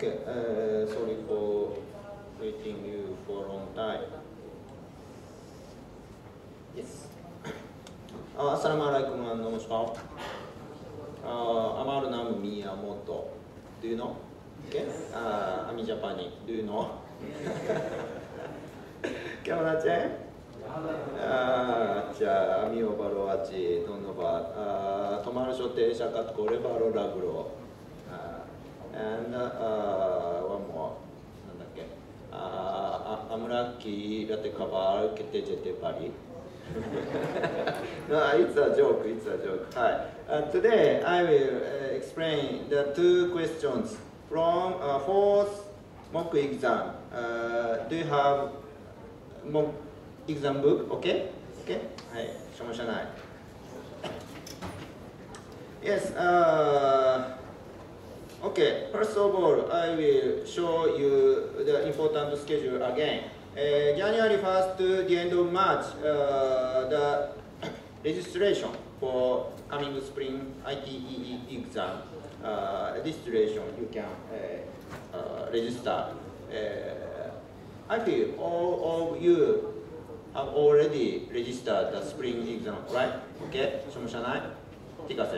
Okay, uh, sorry for waiting you for a long time. Yes. Uh, Assalamu alaikum and namaskar. Uh, Amar Nam Miyamoto. Do you know? Okay? Uh, I'm Japan. Do you know? Kyonachen? uh, じゃあ、アミオバロアチ、ドンノバ、あ泊まる所定者かこれ queira acabar que no, it's a joke, it's a joke. Hi. Uh, today I will uh, explain the two questions from uh, fourth mock exam. Uh, do you have mock exam book? Okay? Okay? Hi. Yes, uh, okay, first of all, I will show you the important schedule again. Uh, January 1st to the end of March, uh, the registration for coming spring ITEE exam, uh, registration you can uh, uh, register. Uh, I feel all of you have already registered the spring exam, right? Okay, しょもしゃない聞かせ。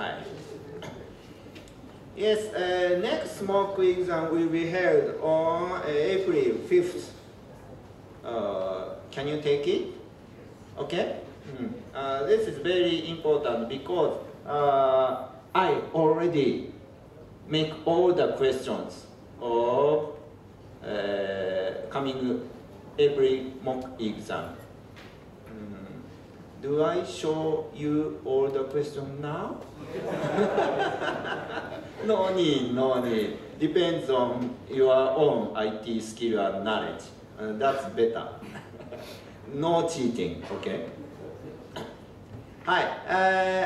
はい。Yes, uh, next mock exam will be held on uh, April 5th. Uh, can you take it? Okay? Hmm. Uh, this is very important because uh, I already make all the questions of uh, coming every mock exam. Hmm. Do I show you all the questions now? no need, no need. Depends on your own IT skill and knowledge. Uh, that's better. no cheating, okay? Hi, uh,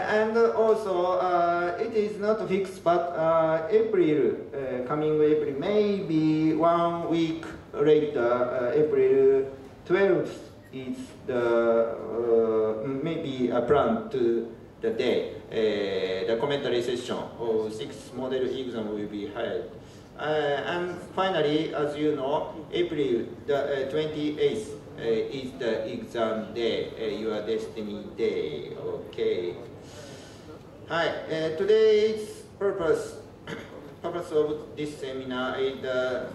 and also uh, it is not fixed, but uh, April, uh, coming April, maybe one week later, uh, April 12th is the uh, maybe a plan to the day. The commentary session of six model exam will be held. Uh, and finally, as you know, April the uh, 28th uh, is the exam day, uh, your destiny day. Okay. Hi. Uh, today's purpose purpose of this seminar is the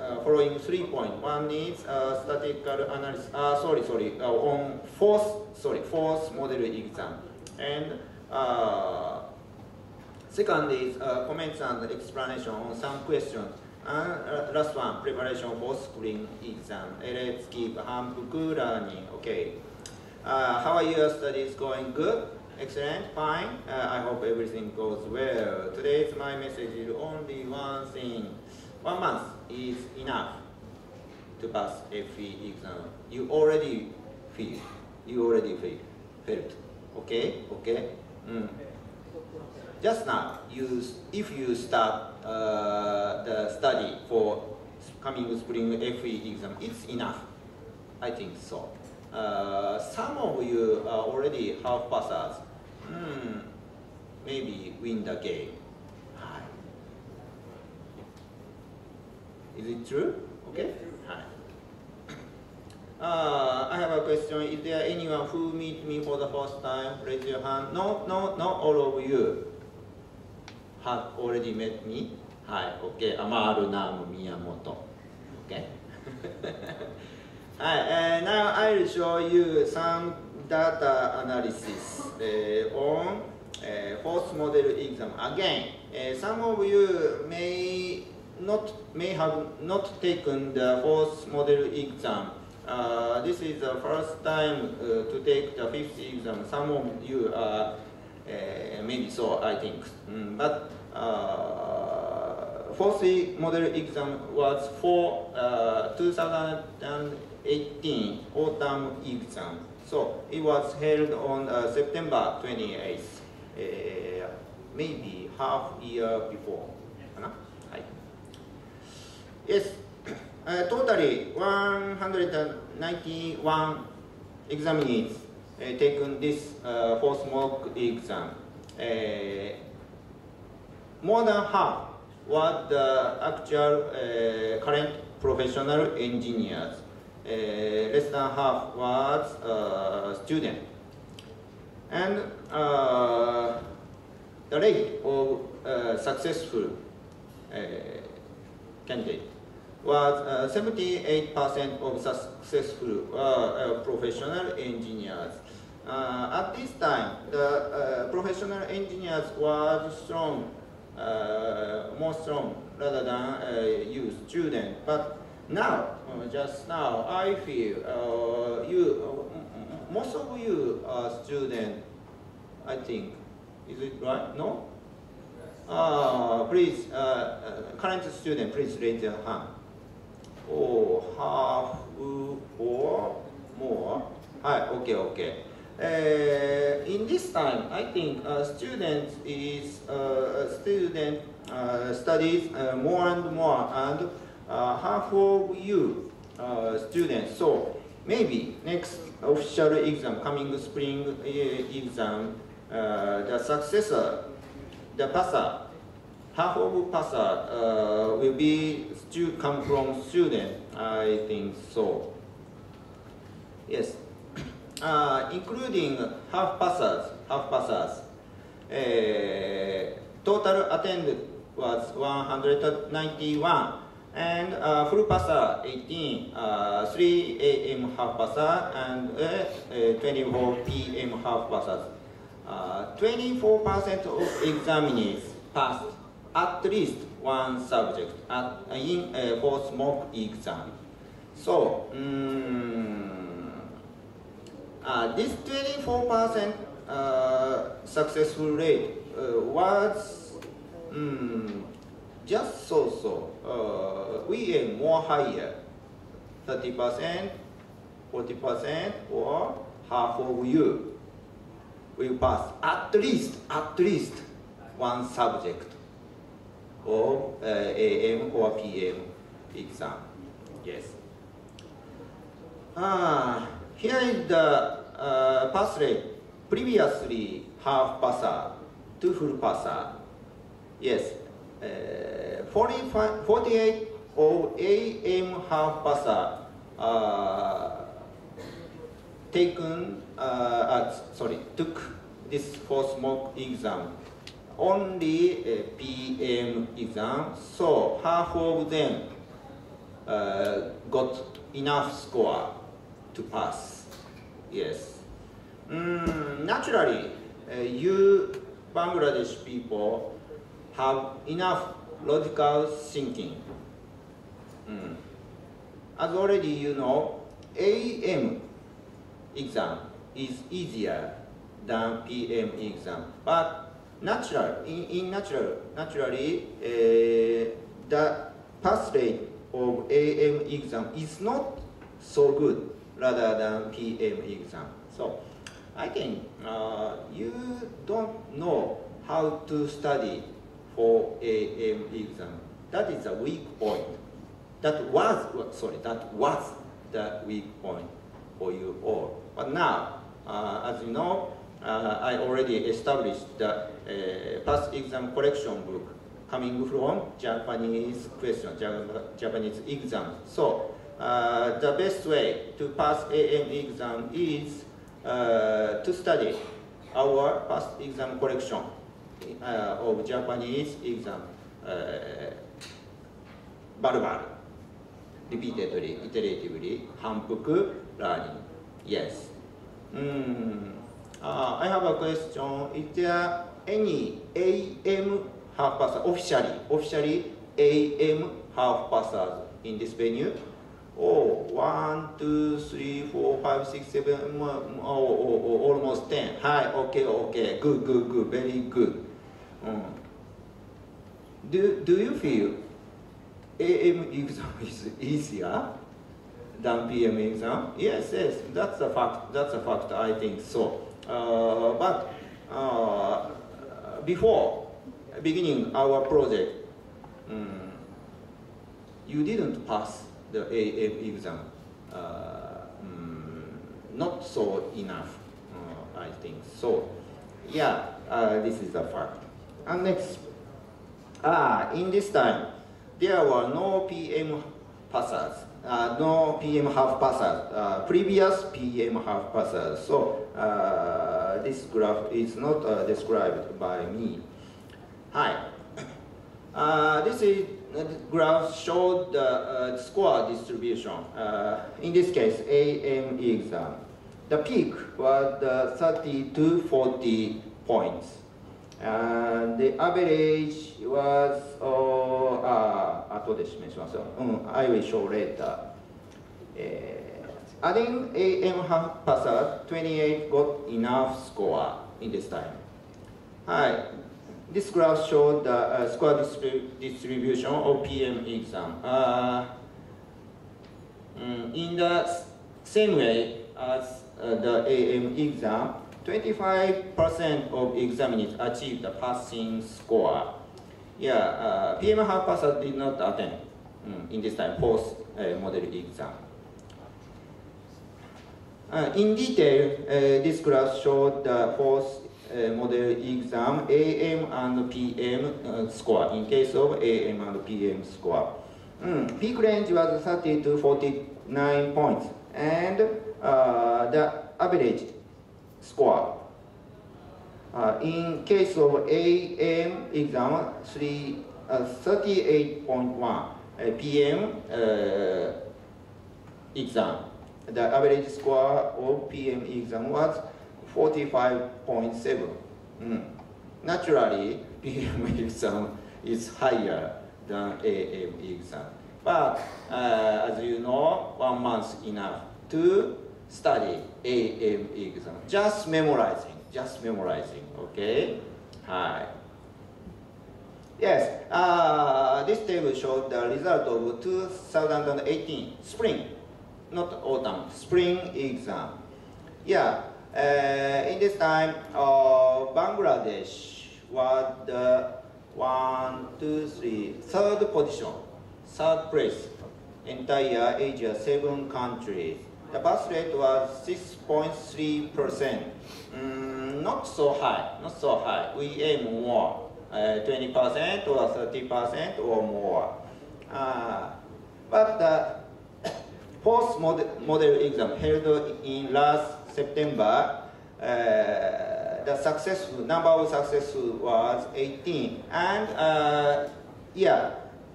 uh, following three points. One is uh, statistical analysis. Uh, sorry, sorry. Uh, on fourth, sorry, fourth model exam, and uh, second is uh, comments and explanation on some questions. And uh, last one, preparation for spring exam. Let's keep handbook learning. Okay. Uh, how are your studies going? Good. Excellent. Fine. Uh, I hope everything goes well. Today's my message is only one thing. One month is enough to pass FE exam. You already feel. You already feel. Felt. Okay. Okay. Mm. Just now, you if you start uh, the study for coming spring FE exam, it's enough. I think so. Uh, some of you are already half passers. Hmm, maybe win the game. Hi. Is it true? Okay. Hi. Uh, I have a question. Is there anyone who meet me for the first time? Raise your hand. No, no, not all of you have already met me. Hi. Okay. Amaru Namu Miyamoto. Okay. Hi. Uh, now I will show you some data analysis uh, on uh, fourth model exam. Again, uh, some of you may not may have not taken the fourth model exam. Uh, this is the first time uh, to take the fifth exam. Some of you are uh, maybe so, I think. Mm, but uh, fourth model exam was for uh, 2018 autumn exam. So it was held on uh, September 28th, uh, maybe half year before. Yes, uh, totally 191 examinees taken this uh, fourth mock exam. Uh, more than half were the actual uh, current professional engineers. Uh, less than half was uh, student. And uh, the rate of uh, successful uh, candidate was uh, 78% of successful uh, uh, professional engineers. Uh, at this time, the uh, professional engineers were strong, uh, more strong rather than uh, you student. But now, just now, I feel uh, you, uh, most of you are student, I think. Is it right? No? Uh, please, uh, uh, current student, please raise your hand. Oh, half or more. Hi, okay, okay. Uh, in this time, I think uh, student is uh, student uh, studies uh, more and more, and uh, half of you students. So maybe next official exam, coming spring exam, the successor, the passer, half of passer will be stu- come from student. I think so. Yes, uh, including half passers, half passers. Uh, total attended was 191 and uh, full passer 18, uh, 3 a.m. half passer and uh, uh, 24 p.m. half passers. Uh, 24% of examinees passed at least one subject at, in fourth mock exam. So, mm, uh, this 24% uh, successful rate uh, was mm, just so-so. Uh, we aim more higher, 30%, 40%, or half of you will pass at least, at least one subject or uh, AM or PM exam. Yes. Ah, here is the uh, pass rate. Previously, half passer to full passer. Yes, uh, 45, 48 of AM half passer uh, taken, uh, sorry, took this fourth mock exam. Only PM exam, so half of them uh, got enough score to pass. Yes. Mm, naturally, uh, you Bangladesh people have enough logical thinking. Mm. As already you know, AM exam is easier than PM exam. But natural, in, in natural, naturally, uh, the pass rate of AM exam is not so good rather than PM exam. So I think uh, you don't know how to study for AM exam. That is a weak point. That was, sorry, that was the weak point for you all. But now, uh, as you know, uh, I already established the uh, past exam collection book coming from Japanese question, Ja- Japanese exam. So uh, the best way to pass AM exam is uh, to study our past exam collection uh, of Japanese exam, uh, verbal, repeatedly, iteratively, 反復 learning. Yes. Mm. Uh, I have a question. Is there any AM half passer, officially, officially AM half passers in this venue? Oh, one, two, three, four, five, six, seven, mm, mm, oh, oh, oh, almost ten. Hi, okay, okay, good, good, good, very good. Mm. Do, do you feel AM exam is easier than PM exam? Yes, yes, that's a fact. That's a fact. I think so. Uh, but uh, before beginning our project, um, you didn't pass the AM exam. Uh, um, not so enough, uh, I think. So, yeah, uh, this is a fact. And next, ah, in this time, there were no PM passers, uh, no PM half passers, uh, previous PM half passers. So uh, this graph is not described by me. Hi. Uh, this is uh, graph showed the uh, score distribution. Uh, in this case, AM exam. The peak was uh, 30 to 40 points. And the average was, oh, あ後で示しますよ。うん、I will show later. Uh, adding AM half passer, 28 got enough score in this time. はい。 This graph showed the uh, score distrib distribution of PM exam. Uh, mm, in the same way as uh, the AM exam, 25% of examiners achieved the passing score. Yeah, uh, PM half passer did not attend mm, in this time post uh, model exam. Uh, in detail, uh, this graph showed the fourth uh, model exam, AM and PM uh, score, in case of AM and PM score. Mm, peak range was 30 to 49 points, and uh, the average score. Uh, in case of AM exam, three, uh, 38.1, uh, PM exam, the average score of PM exam was 45.7. Mm. Naturally, PM exam is higher than AM exam. But uh, as you know, one month enough to study AM exam. Just memorizing, just memorizing, okay? Hi. Yes, uh, this table shows the result of 2018 spring, not autumn, spring exam. Yeah, in this time, uh, Bangladesh was the one, two, three, third position, third place, entire Asia, seven countries. The birth rate was 6.3 percent. Mm, not so high, not so high. We aim more, uh, 20 percent or 30 percent or more. Uh, but the post model, model exam held in last September, uh, the successful number of successful was 18. And uh, yeah,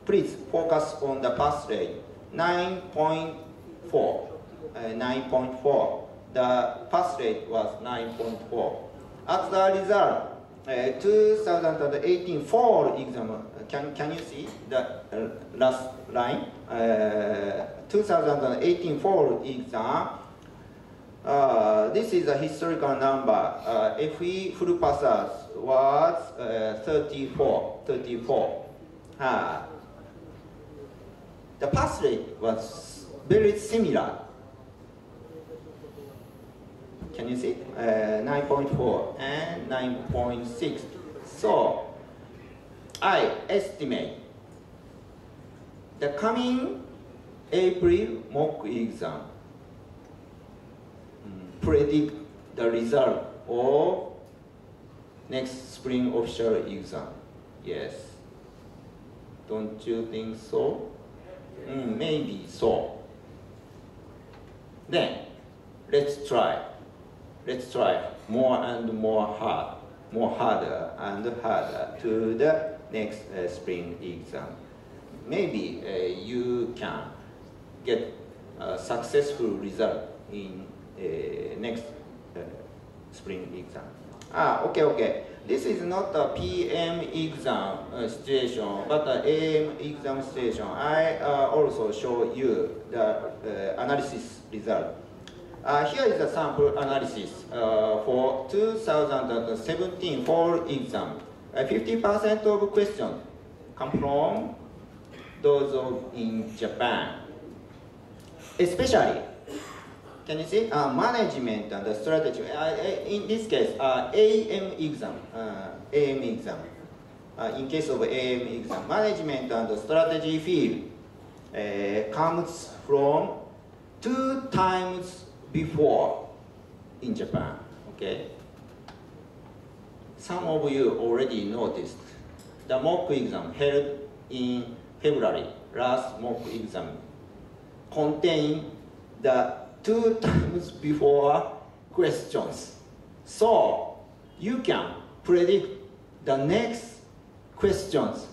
please focus on the pass rate 9.4. Uh, 9.4. The pass rate was 9.4. As the result, uh, 2018 fall exam, uh, can, can you see the uh, last line? Uh, 2018 fall exam, uh, this is a historical number. Uh, full passers was uh, 34, 34. Uh, the pass rate was very similar. Can you see? Uh, 9.4 and 9.6. So, I estimate the coming April mock exam predict the result of next spring official exam. Yes. Don't you think so? Mm, maybe so. Then, let's try. Let's try more and more hard, more harder and harder to the next uh, spring exam. Maybe uh, you can get a successful result in next uh, spring exam. Ah, okay, okay. This is not a PM exam uh, situation, but an AM exam situation. I uh, also show you the uh, analysis result. Uh, here is a sample analysis uh, for 2017 fall exam. 50% of questions come from those of in Japan. Especially, can you see? Uh, management and the strategy. Uh, in this case, uh, AM exam. Uh, AM exam. Uh, in case of AM exam, management and the strategy field uh, comes from two times before in Japan. Okay. Some of you already noticed the mock exam held in February, last mock exam, contain the two times before questions. So you can predict the next questions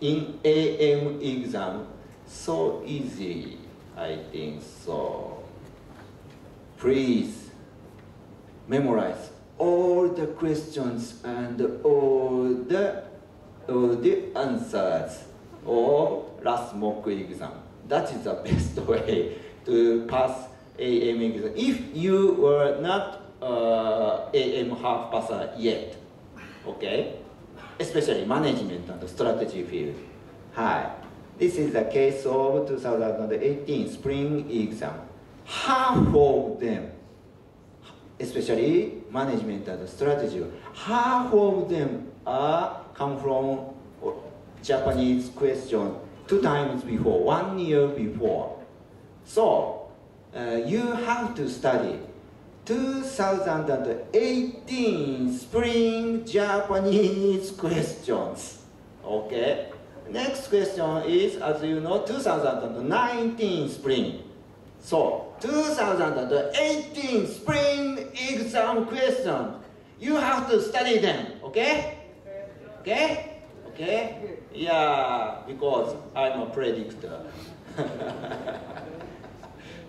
in AM exam so easy. I think so. Please memorize all the questions and all the, all the answers of last mock exam. That is the best way to pass AM exam. If you were not uh, AM half passer yet, okay, especially management and strategy field. Hi, this is the case of 2018 spring exam. Half of them especially management and strategy, half of them are come from Japanese question two times before, one year before. So uh, you have to study 2018 spring Japanese questions. Okay. Next question is, as you know, 2019 spring. So, 2018 spring exam question. You have to study them, okay? Okay? Okay? Yeah, because I'm a predictor.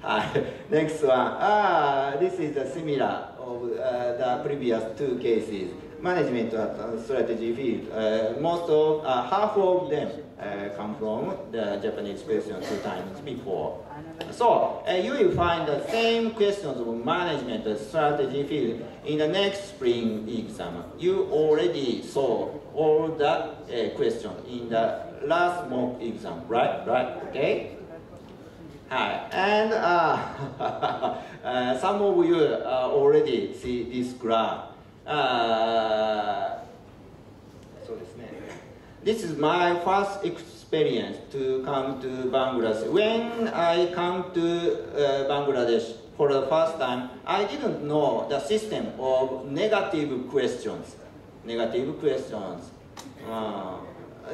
Next one. Ah, this is a similar of uh, the previous two cases. Management uh, strategy field. Uh, most of, half of them come from the Japanese question two times before. So uh, you will find the same questions of management strategy field in the next spring exam. You already saw all the uh, questions in the last mock exam, right? Right? Okay. Hi, and uh, uh, some of you uh, already see this graph. Uh, this is my first experience to come to Bangladesh. When I come to uh, Bangladesh for the first time, I didn't know the system of negative questions. Negative questions. Uh,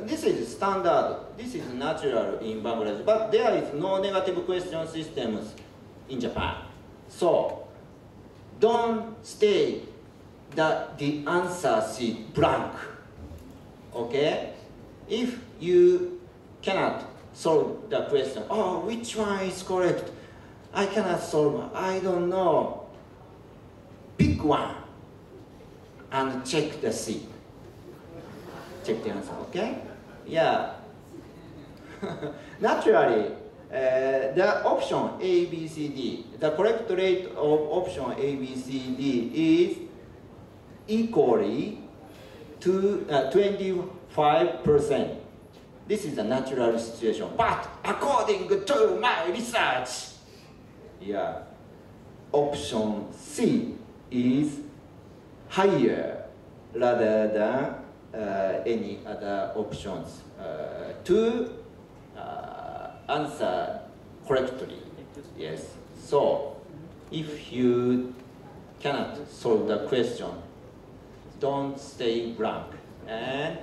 this is standard, this is natural in Bangladesh, but there is no negative question systems in Japan. So, don't stay that the answer sheet blank. Okay? If you cannot solve the question, oh, which one is correct? I cannot solve, I don't know. Pick one and check the sheet. Check the answer, okay? Yeah. Naturally, uh, the option A, B, C, D, the correct rate of option A, B, C, D is equally to uh, 25%. This is a natural situation. But according to my research, yeah, option C is higher rather than any other options uh, to uh, answer correctly. Yes. So, if you cannot solve the question, don't stay blank and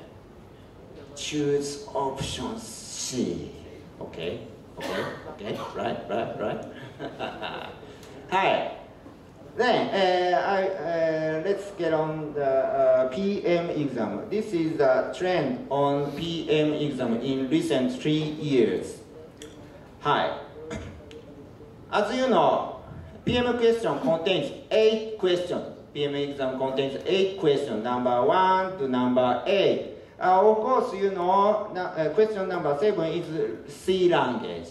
choose option C. Okay? Okay? Okay? Right? Right? Right? Hi. Then uh, I, uh, let's get on the uh, PM exam. This is the trend on PM exam in recent three years. Hi. As you know, PM question contains eight questions. PM exam contains eight questions, number one to number eight. Uh, of course, you know, uh, question number seven is C language.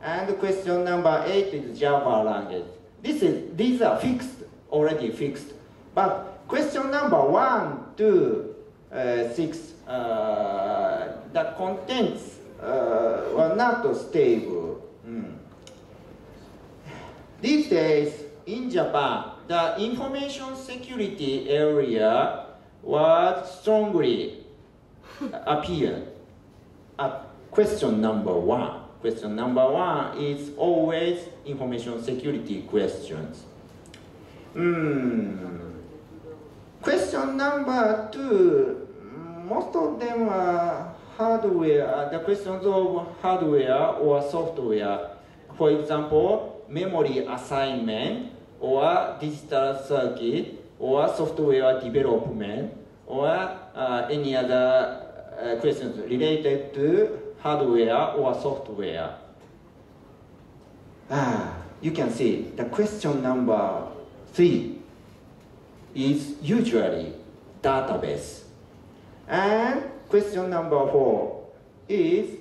And question number eight is Java language. This is, these are fixed, already fixed. But question number one, two, uh, six, uh, the contents uh, were not stable. Mm. These days, in Japan, the information security area was strongly appeared at question number one. Question number one is always information security questions. Hmm. Question number two, most of them are hardware, the questions of hardware or software. For example, memory assignment or digital circuit or software development or uh, any other uh, questions related to hardware or software. Ah, you can see the question number three is usually database. And question number four is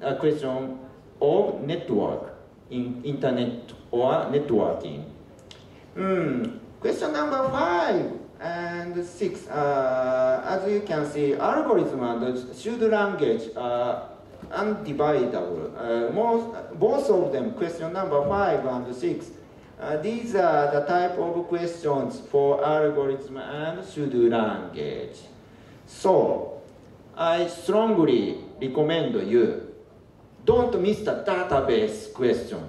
a question of network, in internet or networking. Hmm. Question number five and six, uh, as you can see, algorithm and pseudo language are undividable. Uh, most, both of them, question number five and six, uh, these are the type of questions for algorithm and pseudo language. So, I strongly recommend you, don't miss the database question.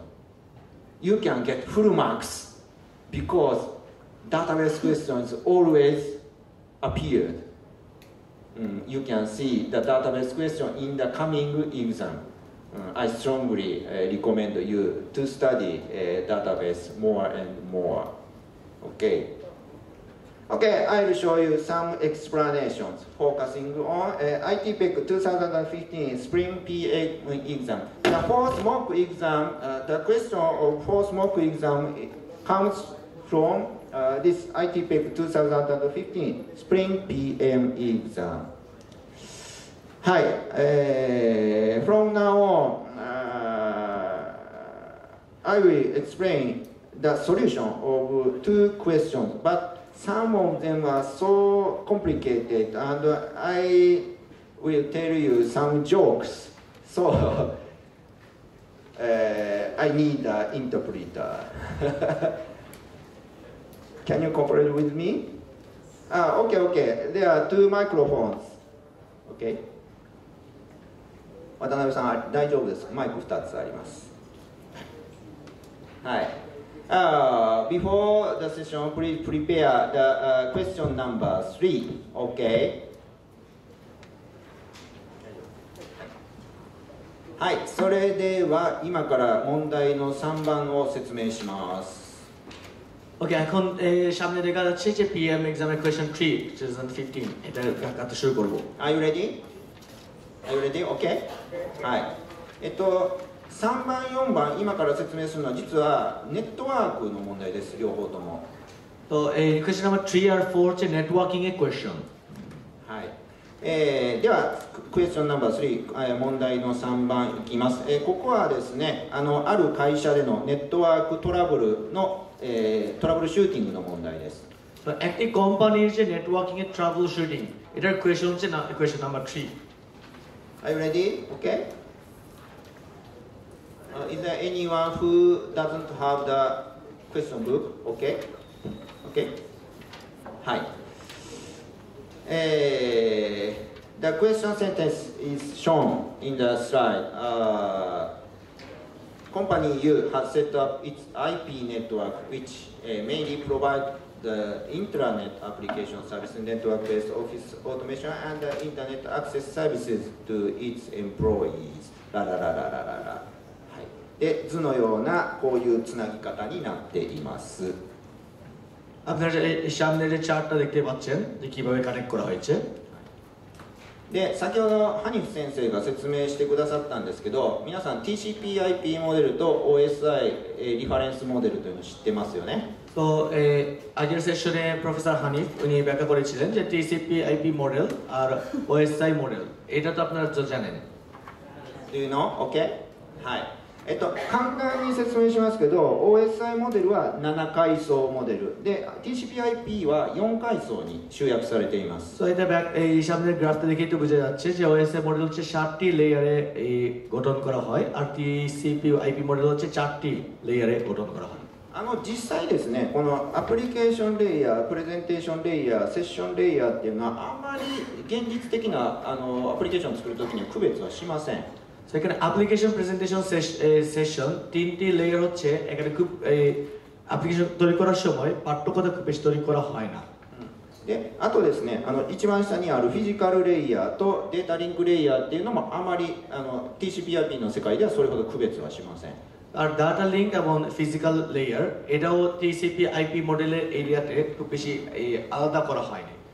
You can get full marks because database questions always appeared. Mm, you can see the database question in the coming exam. Mm, I strongly uh, recommend you to study uh, database more and more. Okay. Okay, I will show you some explanations focusing on uh, ITPEC 2015 Spring PA exam. The fourth mock exam, uh, the question of fourth mock exam comes from uh, this ITPEC 2015 Spring PM exam. Hi, uh, from now on, uh, I will explain the solution of two questions, but some of them are so complicated and I will tell you some jokes. So uh, I need an interpreter. Can you cooperate with me? Ah, okay, okay. There are two microphones. Okay. 渡辺さん、大丈夫です。マイク2つあります。はい。Uh, before the session, please prepare the uh, question number three. Okay. はい、それでは今から問題の3番を説明します。Okej, এখন eh, সামনে দেখা যাচ্ছে যে পিএম এক্সামের question three two thousand fifteen এটা কাটতে শুরু করবো Are you ready? Are you ready? Okay? はい。えっと、3番、4番、今から説明するのは実はネットワークの問題です、両方とも。 তো এই কোয়েশ্চেন নাম্বার থ্রি আর ফোর হচ্ছে নেটওয়ার্কিং এর কোয়েশ্চেন はい。えーでは、クエスチョンナンバー3、えー問題の3番いきます。えーここはですね、あの、ある会社でのネットワークトラブルの、 えートラブルシューティングの問題です。 তো একটি কোম্পানির যে নেটওয়ার্কিং এর ট্রাভেল শুটিং এটার কোয়েশ্চেন হচ্ছে question number three Are you ready? Okay? Uh, is there anyone who doesn't have the question book? Okay? Okay? はい。えー the question sentence is shown in the slide. Uh, company U has set up its IP network, which uh, mainly provide the intranet application service, network-based office automation, and the internet access services to its employees. ラララララララ。はい。で、図のようなこういうつなぎ方になっています。 আপনারা এই সামনে যে চার্টটা দেখতে পাচ্ছেন যে কিভাবে কানেক্ট করা হয়েছে で先ほどハニフ先生が説明してくださったんですけど皆さん TCP/IP モデルと OSI えーリファレンスモデルというのを知ってますよね তো এ, আগের সেশনে প্রফেসর হানিফ উনি ব্যাখ্যা করেছিলেন যে টিসিপি আইপি মডেল আর ওএসআই মডেল এটা তো আপনারা তো জানেন Do you know? Okay? はい えっと、簡単に説明しますけど OSI モデルは7階層モデルで TCP/IP は4階層に集約されています সো এটা ব্যাক এই সামনের গ্রাফটা দেখে একটু বোঝা যাচ্ছে যে ওএসএ মডেল হচ্ছে সাতটি লেয়ারে এই গঠন করা হয় আর টিসিপি আইপি মডেল হচ্ছে চারটি লেয়ারে গঠন করা হয় あの実際ですねこのアプリケーションレイヤープレゼンテーションレイヤーセッションレイヤーっていうのはあんまり現実的なあのアプリケーションを作るときには区別はしません সো এখানে অ্যাপ্লিকেশন প্রেজেন্টেশন সেশন তিনটি লেয়ার হচ্ছে এখানে খুব অ্যাপ্লিকেশন তৈরি করার সময় পাঠ্যকতা খুব বেশি তৈরি করা হয় না であとですねあの一番下にあるフィジカルレイヤーとデータリンクレイヤーっていうのもあまりあの TCP/IP の世界ではそれほど区別はしません আর ডাটা লিঙ্ক এবং ফিজিক্যাল লেয়ার এটাও টিসিপি আইপি মডেলের এরিয়াতে খুব বেশি এই, আলাদা করা হয়নি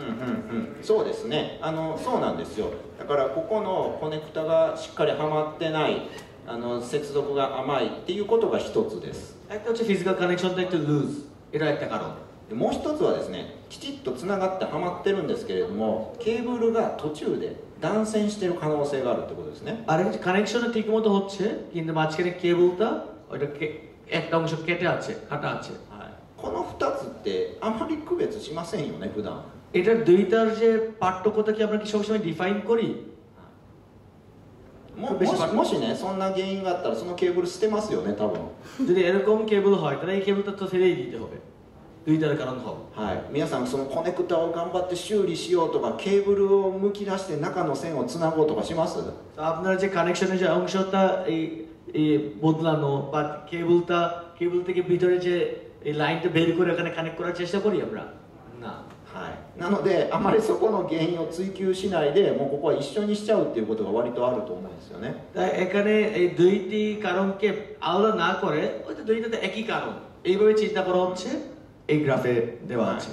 うんうんうんそうですねあのそうなんですよだからここのコネクタがしっかりはまってないあの接続が甘いっていうことが一つです একটা হচ্ছে ফিজিক্যাল কানেকশনটা একটু লুজ এটা একটা কারণ でもう一つはですねきちっとつながってはまってるんですけれどもケーブルが途中で断線してる可能性があるってことですね আর কানেকশনটা ঠিক মতো হচ্ছে কিন্তু মাঝখানে কেবলটা ওইটা কে- একটা অংশ কেটে আছে কাটা আছে はい、この2つってあまり区別しませんよね普段 এটার দুইটার যে পার্থক্যটা কি আমরা কি সবসময় ডিফাইন করি ももしもしねそんな原因があったらそのケーブル捨てますよね多分 যদি এরকম কেবল হয় তাহলে এই কেবলটা তো ফেলেই দিতে হবে দুইটার কারণ হবে はい、皆さんそのコネクタを頑張って修理しようとかケーブルをむき出して中の線をつなごうとかします তো আপনার যে কানেকশনের যে অংশটা এই এই বদলানো বা কেবলটা কেবল থেকে ভিতরে যে এই লাইনটা বের করে ওখানে কানেক্ট করার চেষ্টা করি আমরা না はい、なのであまりそこの原因を追求しないでもうここは一緒にしちゃうっていうことが割とあると思うんですよね তাই এখানে এই দুইটি কারণকে আলাদা না করে ওই তো দুইটাতে একই কারণ এইভাবে চিন্তা করা হচ্ছে এই গ্রাফে দেওয়া আছে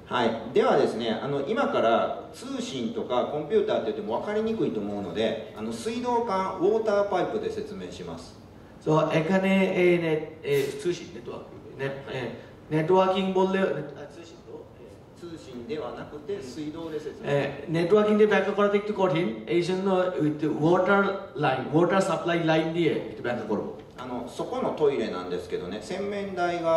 はい、ではですねあの今から通信とかコンピューターって言っても分かりにくいと思うのであの水道管ウォーターパイプで説明します তো এখানে এই নেট通信ネットワークネネットワーキングবললে আ,通信と通信ではなくて水道で説明 নেটওয়ার্কিং দিয়ে ব্যাখ্যা করাতে একটু কঠিন এই জন্য water line water supply line দিয়ে একটু ব্যাখ্যা করবো あのそこのトイレなんですけどね洗面台が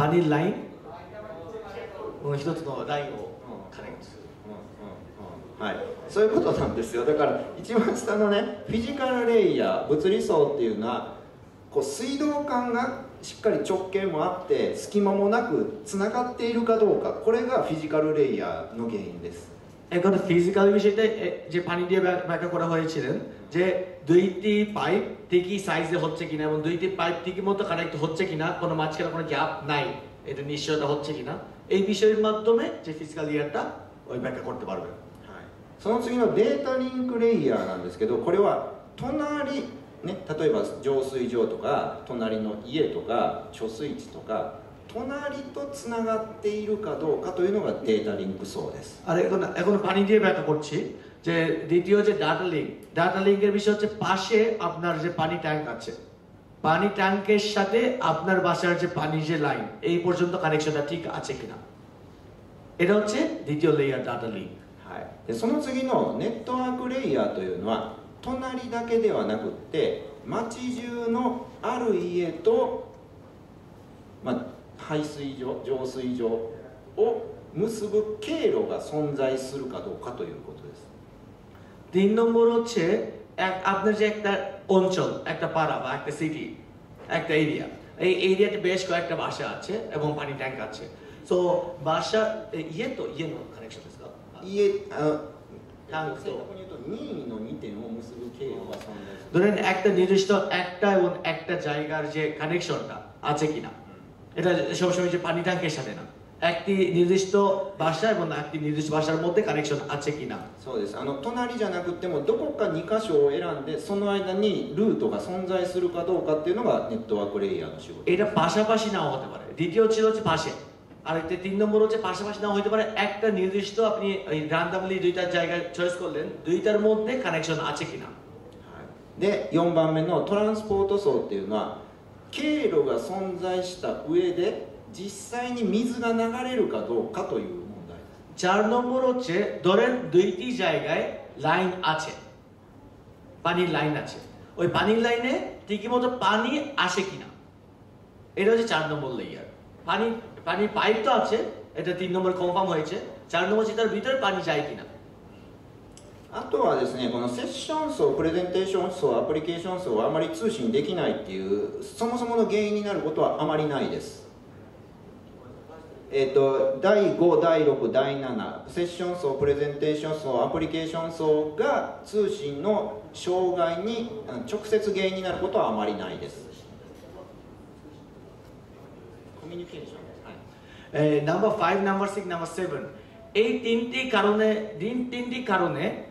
バニライン、うん、一つのラインをカネする、うんうんうん、はい、そういうことなんですよ。だから一番下のねフィジカルレイヤー物理層っていうのはこう水道管がしっかり直径もあって隙間もなくつながっているかどうか。これがフィジカルレイヤーの原因です。এখন ফিজিক্যাল বিষয়টা এ- যে পানি দিয়ে ব্যাক- ব্যাখ্যা করা হয়েছিলেন যে দুইটি পাইপ ঠিকই সাইজে হচ্ছে কিনা এবং দুইটি পাইপ ঠিকই মতো কানেক্ট হচ্ছে কিনা কোনো মাঝখানে কোনো গ্যাপ নাই এটা নিশ্চয়তা হচ্ছে কিনা এই বিষয়ের মাধ্যমে যে ফিজিক্যাল ইয়ারটা ওই ব্যাখ্যা করতে পারবেন はい、その次のデータリンクレイヤーなんですけどこれは隣、ね、例えば浄水場とか隣の家とか貯水池とか 隣とつながっているかどうかというのがデータリンクそうです。あれ、この,このパニディエバーがこっち？で、ディティオジェダータク。ーリンク、ニタンクがち。アアナルバシャルジェパニジェライン。エイポジョンとカネクションがティックアチ。チェ、レイヤーダータリンク。はい。で、その次のネットワークレイヤーというのは、隣だけではなくて、町中のある家と、まあ、排水所浄水場を結ぶ経路が存在するかどうかということです তিন নম্বর হচ্ছে এক- আপনার যে একটা অঞ্চল একটা পাড়া বা একটা সিটি একটা এরিয়া এই এরিয়াতে বেশ কয়েকটা বাসা আছে এবং পানি ট্যাঙ্ক আছে তো বাসা এ- ইয়ে তো ইয়ে নো কানেকশন 家あのタンクと正確に言うと任意の2点を結ぶ経路が存在する ধরেন একটা নির্দিষ্ট একটা এবং একটা জায়গার যে কানেকশনটা আছে কিনা এটা সবসময় যে পানি ট্যাঙ্কের সাথে না একটি নির্দিষ্ট বাসা এবং একটি নির্দিষ্ট বাসার মধ্যে কানেকশন আছে কিনা そうですあの隣じゃなくてもどこか2箇所を選んでその間にルートが存在するかどうかっていうのがネットワークレイヤーの仕事 এটা পাশাপাশি নাও হতে পারে দ্বিতীয় ছিল হচ্ছে পাশে আর একটা তিন নম্বর হচ্ছে পাশাপাশি নাও হতে পারে একটা নির্দিষ্ট আপনি ওই রান্দামলি দুইটার জায়গায় চয়েস করলেন দুইটার মধ্যে কানেকশন আছে কিনা で4番目のトランスポート層っていうのは 経路が存在した上で実際に水が流れるかどうかという問題です চার নম্বর হচ্ছে ধরেন দুইটি জায়গায় লাইন আছে পানির লাইন আছে ওই পানির লাইনে ঠিকই মতো পানি আসে কিনা এটা হচ্ছে চার নম্বর লেয়ার পানি পানির পাইপ তো আছে এটা তিন নম্বর কনফার্ম হয়েছে চার নম্বর হচ্ছে তার ভিতরে পানি যায় কিনা あとはですねこのセッション層プレゼンテーション層アプリケーション層はあまり通信できないっていうそもそもの原因になることはあまりないですえっと第5第6第7セッション層プレゼンテーション層アプリケーション層が通信の障害にあの直接原因になることはあまりないですコミュニケーションはい number five number six number seven এই তিনটি কারণে তিন তিনটি কারণে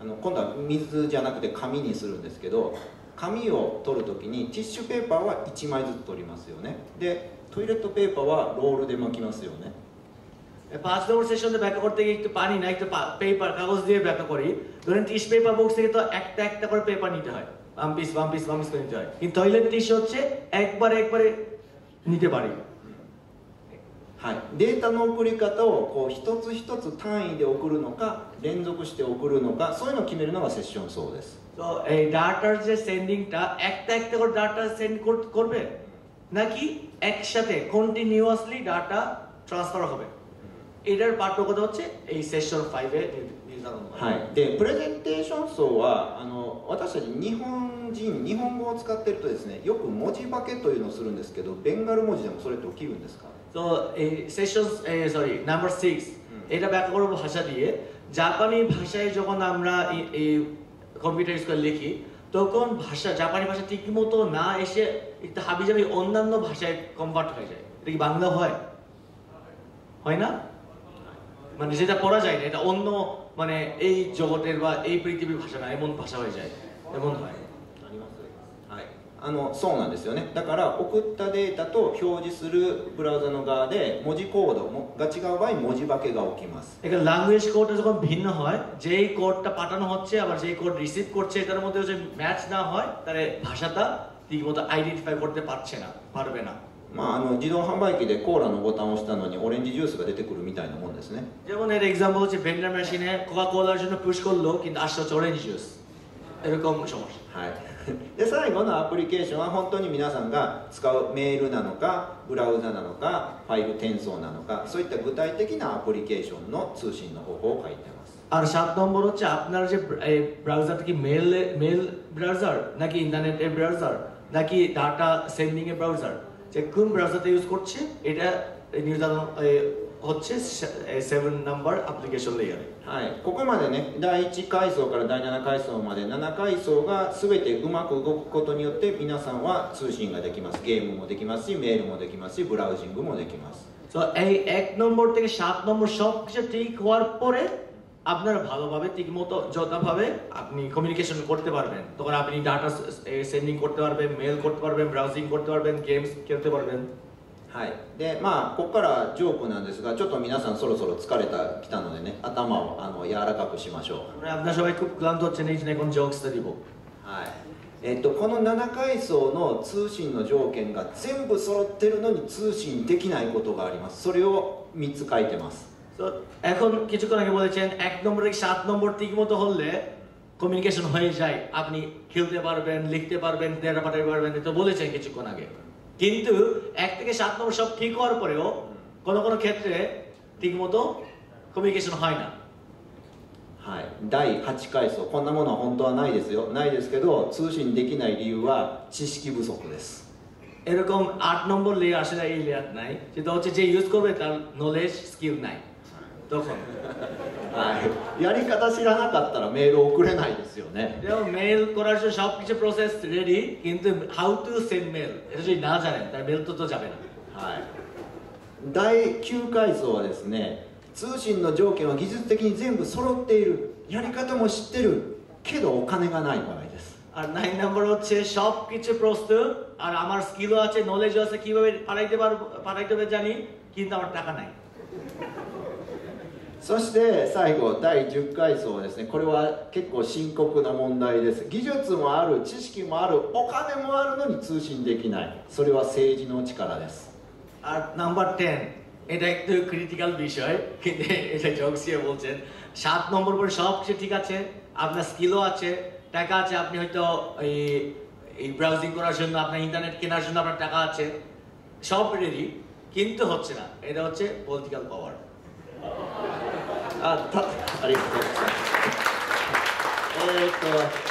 あの今度は水じゃなくて紙にするんですけど紙を取るときにティッシュペーパーは1枚ずつ取りますよねでトイレットペーパーはロールで巻きますよね পাঁচ নম্বর সেশনে ব্যাখ্যা করতে গিয়ে একটু পানি না একটু পেপার কাগজ দিয়ে ব্যাখ্যা করি ধরেন টিস পেপার বক্স থেকে তো একটা একটা করে পেপার নিতে হয় বাম পিস বাম পিস বাম পিস করে নিতে হয় কিন্তু টয়লেট টিস্যু হচ্ছে একবারে একবারে নিতে পারি はい、データの送り方をこう一つ一つ単位で送るのか連続して送るのかそういうのを決めるのがセッション層です তো এই ডাটার যে সেন্ডিংটা একটা একটা করে ডাটা সেন্ড করবে নাকি একসাথে কন্টিনিউয়াসলি ডাটা ট্রান্সফার হবে এটার পার্থক্যটা হচ্ছে এই সেশন ফাইভে নির্ধারণ করা। はい、でプレゼンテーション層はあの私たち日本人日本語を使ってるとですねよく文字化けというのをするんですけどベンガル文字でもそれって起きるんですか তো এই সেশন সরি নাম্বার সিক্স এটা ব্যাখ্যা করব ভাষা দিয়ে। জাপানি ভাষায় যখন আমরা এই কম্পিউটার স্কুল লিখি তখন ভাষা জাপানি ভাষা ঠিকমতো না এসে একটা হাবি যাবি অন্যান্য ভাষায় কনভার্ট হয়ে যায়। এটা কি বাংলা হয়? হয় না? মানে যেটা পড়া যায় না এটা অন্য মানে এই জগতের বা এই পৃথিবীর ভাষা না এমন ভাষা হয়ে যায় এমন হয়। あのそうなんですよねだから送ったデータと表示するブラウザの側で文字コードもが違う場合文字化けが起きます এখানে ল্যাঙ্গুয়েজ কোডটা যখন ভিন্ন হয় যেই কোডটা পাঠানো হচ্ছে আবার যেই কোড রিসিভ করছে এটার মধ্যে যদি ম্যাচ না হয় তাহলে ভাষাটা ঠিকমতো আইডেন্টিফাই করতে পারছে না পারবে না まあ、あの自動販売機でコーラのボタンを押したのにオレンジジュースが出てくるみたいなもんですね যেমন এর এক্সাম্পল হচ্ছে ভেন্ডার মেশিনে কোকা কোলার জন্য পুশ করলো কিন্তু আসছে হচ্ছে অরেঞ্জ জুস এরকম সমস্যা はい、で最後のアプリケーションは本当に皆さんが使うメールなのかブラウザなのかファイル転送なのかそういった具体的なアプリケーションの通信の方法を書いてます আর সাত নম্বর হচ্ছে আপনার যে ব্রাউজারটা কি মেল মেল ব্রাউজার নাকি ইন্টারনেটের ব্রাউজার নাকি ডাটা সেন্ডিং এর ব্রাউজার যে কোন ব্রাউজারটা ইউজ করছে এটা নির্ধারণ এ, হচ্ছে সেভেন নাম্বার অ্যাপ্লিকেশন লেয়ার はい、ここまでね第1階層から第7階層まで7階層が全てうまく動くことによって皆さんは通信ができますゲームもできますしメールもできますしブラウジングもできます তো এই এক নম্বর থেকে সাত নম্বর সব কিছু ঠিক হওয়ার পরে আপনারা ভালোভাবে ঠিক মতো যথাভাবে আপনি কমিউনিকেশন করতে পারবেন তখন আপনি ডাটা সেন্ডিং করতে পারবেন মেল করতে পারবেন ব্রাউজিং করতে পারবেন গেমস খেলতে পারবেন はいでまあここからジョークなんですがちょっと皆さんそろそろ疲れたきたのでね頭をあの柔らかくしましょう আপনারা সবাই খুব ক্লান্ত হচ্ছেন এই জন্য এখন জোকসটা দিব はいえっと、この7階層の通信の条件が全部揃ってるのに通信できないことがありますそれを3つ書いてます তো এখন কিছুক্ষণ আগে বলেছেন এক নম্বর থেকে সাত নম্বর ঠিক মতো হলে কমিউনিকেশন হয়ে যায় আপনি খেলতে পারবেন লিখতে পারবেন ডেটা পাঠাতে পারবেন তো বলেছেন কিছুক্ষণ আগে কিন্তু এক থেকে সাত নম্বর সব ঠিক হওয়ার পরেও কোনো কোনো ক্ষেত্রে ঠিক মতো কমিউনিকেশন হয় না はい、第8階層こんなものは本当はないですよないですけど通信できない理由は知識不足です এরকম আট নম্বর লেয়ার আসলে এই লেয়ার নাই সেটা হচ্ছে যে ইউজ করবে তার নলেজ স্কিল নাই তখন はい、やり方知らなかったらメール送れないですよね যেমন মেল করার জন্য সব কিছু প্রসেস রেডি কিন্তু হাউ টু সেন্ড মেল এটা যদি না জানেন তার মেল তো তো যাবে না はい第9階層はですね通信の条件は技術的に全部揃っているやり方も知ってるけどお金がない場合です আর নাইন নাম্বার হচ্ছে সব কিছু প্রস্তুত আর আমার স্কিলও আছে নলেজও আছে কিভাবে পাঠাইতে পারবো পাঠাইতে হবে জানি কিন্তু আমার টাকা নাই そして最後第10階層はですねこれは結構深刻な問題です技術もある知識もあるお金もあるのに通信できないそれは政治の力です আর নাম্বার টেন এটা একটু ক্রিটিক্যাল বিষয় কিন্তু এটা জগসিয়া বলছেন সাত নম্বর পরে সব কিছু ঠিক আছে আপনার স্কিলও আছে টাকা আছে আপনি হয়তো এই এই ব্রাউজিং করার জন্য আপনার ইন্টারনেট কেনার জন্য আপনার টাকা আছে সব রেডি কিন্তু হচ্ছে না এটা হচ্ছে পলিটিক্যাল পাওয়ার あたありがとうございますえーっと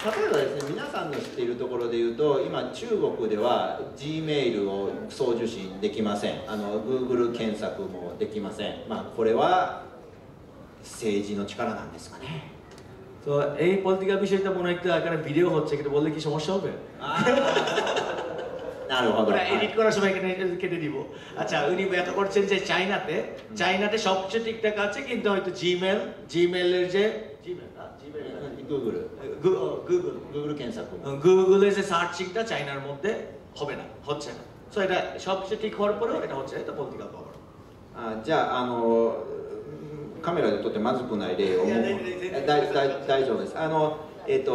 例えばですね皆さんの知っているところで言うと今中国では G メールを送受信できませんあの Google 検索もできませんまあこれは政治の力なんですかね তো এই পলিটিক্যাল বিষয়টা মনে হয় একটা এখানে ভিডিও হচ্ছে কিন্তু বললে কি সমস্যা হবে なるほど、 আমরা はい এডিট করার সময় এখানে কেটে দিব আচ্ছা উনি ব্যাখ্যা করছেন যে চাইনাতে চাইনাতে সবকিছু ঠিকঠাক আছে কিন্তু হয়তো জিমেল জিমেলের যে জিমেল না জিমেল Google গুগল Google 検索も গুগলের যে সার্চিংটা চাইনার মধ্যে হবে না হচ্ছে না সো এটা সবকিছু ঠিক হওয়ার পরেও এটা হচ্ছে এটা পলিটিক্যাল পাওয়ার あじゃああのカメラで撮ってまずくない例をいやもう全然え大大大丈夫ですあのえっ、と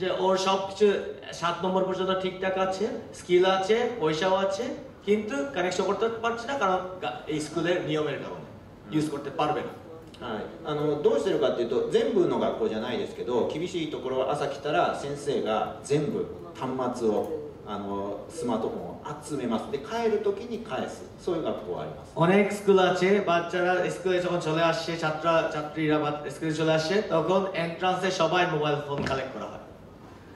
যে ওর সব কিছু সাত নম্বর পর্যন্ত ঠিকঠাক আছে স্কিল আছে পয়সাও আছে কিন্তু কানেকশন করতে পারছে না কারণ গা- এই স্কুলের নিয়মের কারণে ইউজ করতে পারবে না はい、あのどうしてるかっていうと全部の学校じゃないですけど厳しいところは朝来たら先生が全部端末をあのスマートフォンを集めますで帰る時に返すそういう学校はあります অনেক স্কুল আছে বাচ্চারা স্কুলে যখন চলে আসছে ছাত্র ছাত্রীরা বা স্কুলে চলে আসছে তখন এন্ট্রান্সে সবাই মোবাইল ফোন কালেক্ট করা হয়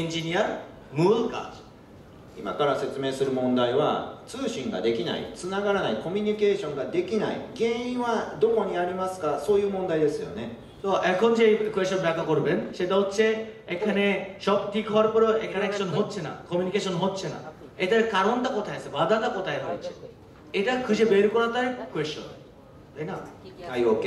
ইঞ্জিনিয়ার মূল কাজ 今から説明する問題は通信ができないつながらないコミュニケーションができない原因はどこにありますかそういう問題ですよね তো এখন যে কোয়েশন ব্যাখ্যা করবেন সেটা হচ্ছে এখানে সব ঠিক হওয়ার পরেও কানেকশন হচ্ছে না কমিউনিকেশন হচ্ছে না এটার কারণটা কোথায় আছে বাধাটা কোথায় হয়েছে এটা খুঁজে বের করাটাই কোয়েশন তাই না はい OK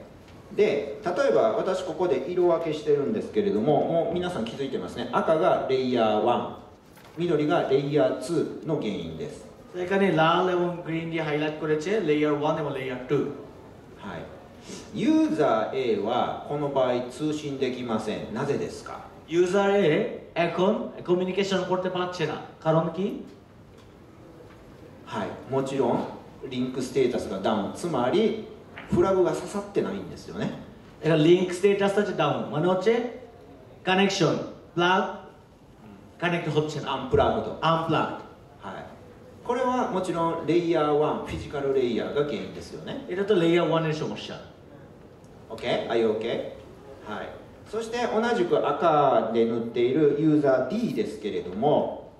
で例えば私ここで色分けしてるんですけれどももう皆さん気づいてますね赤がレイヤー1緑がレイヤー2の原因です তো এখানে লাল এবং গ্রিন দিয়ে হাইলাইট করেছে লেয়ার ওয়ান এবং লেয়ার টু はいユーザー A はこの場合通信できませんなぜですか ইউজারে এখন কমিউনিকেশন করতে পারছে না কারণ কি はいもちろんリンクステータスがダウンつまり フラグが刺さってないんですよね এটা লিঙ্ক স্টেটাস হচ্ছে ডাউন মানে হচ্ছে কানেকশন প্লাগ কানেক্ট হচ্ছে না アンプラグド আনপ্লাগ はいこれはもちろんレイヤー1フィジカルレイヤーが原因ですよね এটা তো লেয়ার ওয়ানের সমস্যা OK? Are you OK? はいそして同じく赤で塗っているユーザー D ですけれども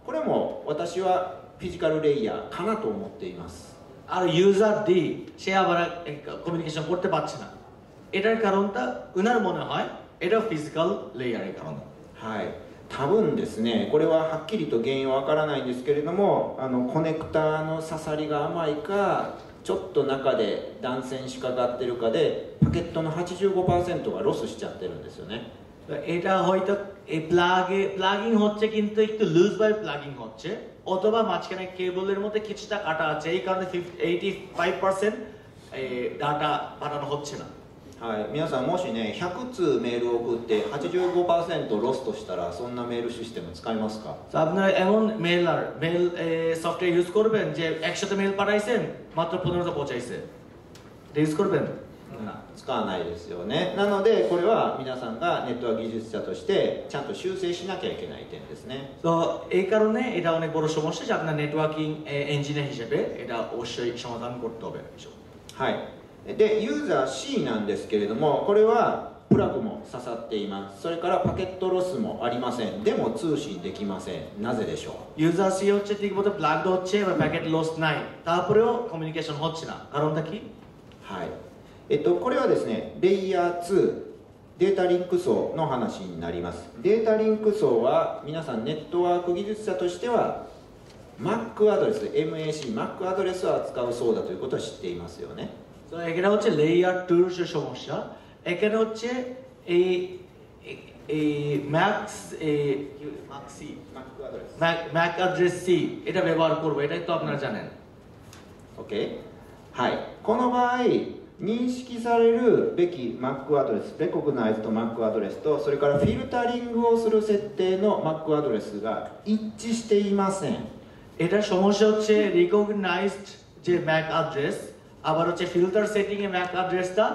これも私はフィジカルレイヤーかなと思っています আর ইউজার ডি সে আবার কমিউনিকেশন করতে পারছে না এটার কারণটা উনার মনে হয় এটা ফিজিক্যাল লেয়ারের কারণে はい多分ですねこれははっきりと原因はわからないんですけれどもあのコネクターの刺さりが甘いかちょっと中で断線しかかってるかでパケットの85%がロスしちゃってるんですよね তো এটা হয়তো এই প্লাগে প্লাগিং হচ্ছে কিন্তু একটু লুজ বাই প্লাগিং হচ্ছে অথবা মাঝখানে কেবলের মধ্যে কিছুটা কাটা আছে এই কারণে এইটি ফাইভ পার্সেন্ট ডাটা পাঠানো হচ্ছে না はい、皆さんもしね100通メールを送って85%ロストしたらそんなメールシステム使いますか তো আপনারা এমন মেলার মেল সফটওয়্যার ইউজ করবেন যে একসাথে মেল পাঠাইছেন মাত্র পনেরোটা পৌঁছাইছে এটা ইউজ করবেন না 使わないですよねなのでこれは皆さんがネットワーク技術者としてちゃんと修正しなきゃいけない点ですね তো এই কারণে এটা অনেক বড় সমস্যা যে আপনার নেটওয়ার্কিং ইঞ্জিনিয়ার হিসেবে এটা অবশ্যই সমাধান করতে হবে এসব। はいでユーザー C なんですけれどもこれはプラグも刺さっていますそれからパケットロスもありませんでも通信できませんなぜでしょ ইউজার সি হচ্ছে ঠিক মতো প্লাগড হচ্ছে বা প্যাকেট লস নাই তারপরেও কমিউনিকেশন হচ্ছে না কারণটা কি うはい えっとこれはですねレイヤー2データリンク層の話になりますデータリンク層は皆さんネットワーク技術者としては Mac アドレス MAC Mac アドレスを扱うそうだということは知っていますよね তো এখানে হচ্ছে লেয়ার টুর যে সমস্যা এখানে হচ্ছে এই এই- এই max maxi Mac アドレス Mac address C এটা ব্যবহার করবো এটাই তো আপনারা জানেন OK はいこの場合 認識されるべき Mac アドレスレコグナイズと Mac アドレスとそれからフィルタリングをする設定の Mac アドレスが一致していません এটার সমস্যা হচ্ছে রিকগনাইজড যে ম্যাক অ্যাড্রেস আবার হচ্ছে ফিল্টার সেটিং এ ম্যাক অ্যাড্রেসটা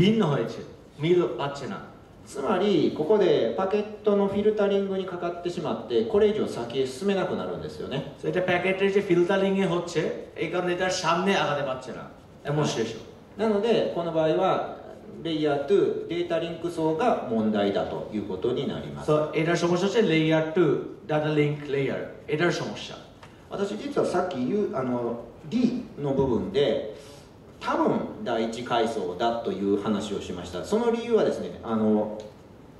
ভিন্ন হয়েছে মিল পাচ্ছে না つまりここでパケットのフィルタリングにかかってしまってこれ以上先へ進めなくなるんですよね তো এটা প্যাকেটের যে ফিল্টারিং এ হচ্ছে এই কারণে এটার সামনে আগাতে পারছে না এমন শেষ なのでこの場合はレイヤー2データリンク層が問題だということになります তো এটার সমস্যা হচ্ছে layer two data link layer এটার সমস্যা 私実はさっき言うあの D の部分で多分第一階層だという話をしましたその理由はですねあの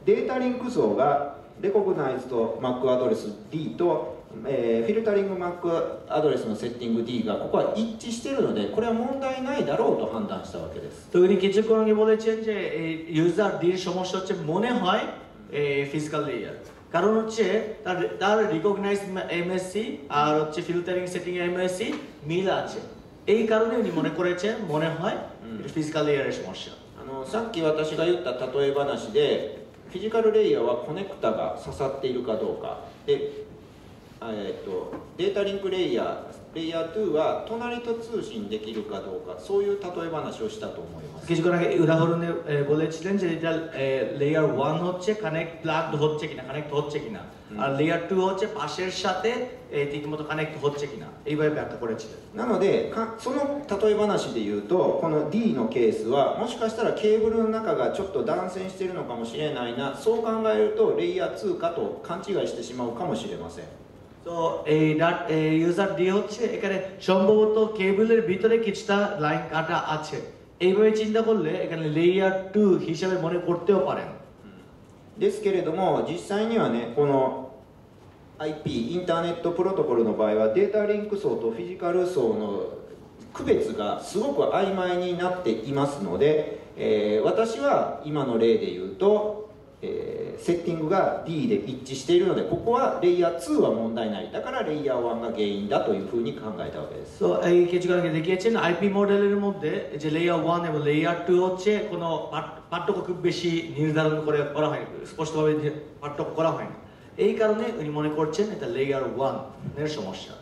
データリンク層がレコグナイズと Mac アドレス D と、 えーフィルタリング Mac アドレスのセッティング D がここは一致しているのでこれは問題ないだろうと判断したわけです তো উনি কিছুক্ষণ আগে বলেছেন যে ইউজার ডির সমস্যা হচ্ছে মনে হয় ফিজিক্যাল লেয়ার কারণ হচ্ছে তার তার রিকগনাইজ এমএসসি আর হচ্ছে ফিল্টারিং সেটিং এমএসসি মিল আছে এই কারণে উনি মনে করেছেন মনে হয় ফিজিক্যাল লেয়ারের সমস্যা あのさっき私が言った例え話でフィジカルレイヤーはコネクタが刺さっているかどうかで、 えー、とデータリンクレイヤーレイヤー2は隣と通信できるかどうかそういう例え話をしたと思います কিছুক্ষণ আগে উদাহরণে এ, বলেছিলেন যে এটা লেয়ার ওয়ান হচ্ছে কানেক্ট প্লাগড হচ্ছে কিনা কানেক্ট হচ্ছে কিনা আর লেয়ার টু হচ্ছে পাশের সাথে এই ঠিকমতো কানেক্ট হচ্ছে কিনা এইভাবে ব্যাখ্যা করেছিলেন なのでかその例え話で言うとこの D のケースはもしかしたらケーブルの中がちょっと断線しているのかもしれないなそう考えるとレイヤー2かと勘違いしてしまうかもしれません তো এই ডাট ইউজার ডি হচ্ছে এখানে সম্ভবত কেবলের ভিতরে কিছুটা লাইন কাটা আছে এইভাবে চিন্তা করলে এখানে লেয়ার টু হিসাবে মনে করতেও পারেন ですけれども実際にはねこの IP インターネットプロトコルの場合はデータリンク層とフィジカル層の区別がすごく曖昧になっていますので、えー私は今の例で言うと、 えーセッティングが D で一致しているのでここはレイヤー2は問題ないだからレイヤー1が原因だというふうに考えたわけです তো এই কিছুক্ষণ আগে দেখিয়েছেন আইপি মডেলের মধ্যে যে লেয়ার ওয়ান এবং লেয়ার টু হচ্ছে কোনো পাঠ- পার্থক্য খুব বেশি নির্ধারণ করে করা হয়নি স্পষ্টভাবে যে পার্থক্য করা হয়নি এই কারণে উনি মনে করছেন এটা লেয়ার ওয়ান এর সমস্যা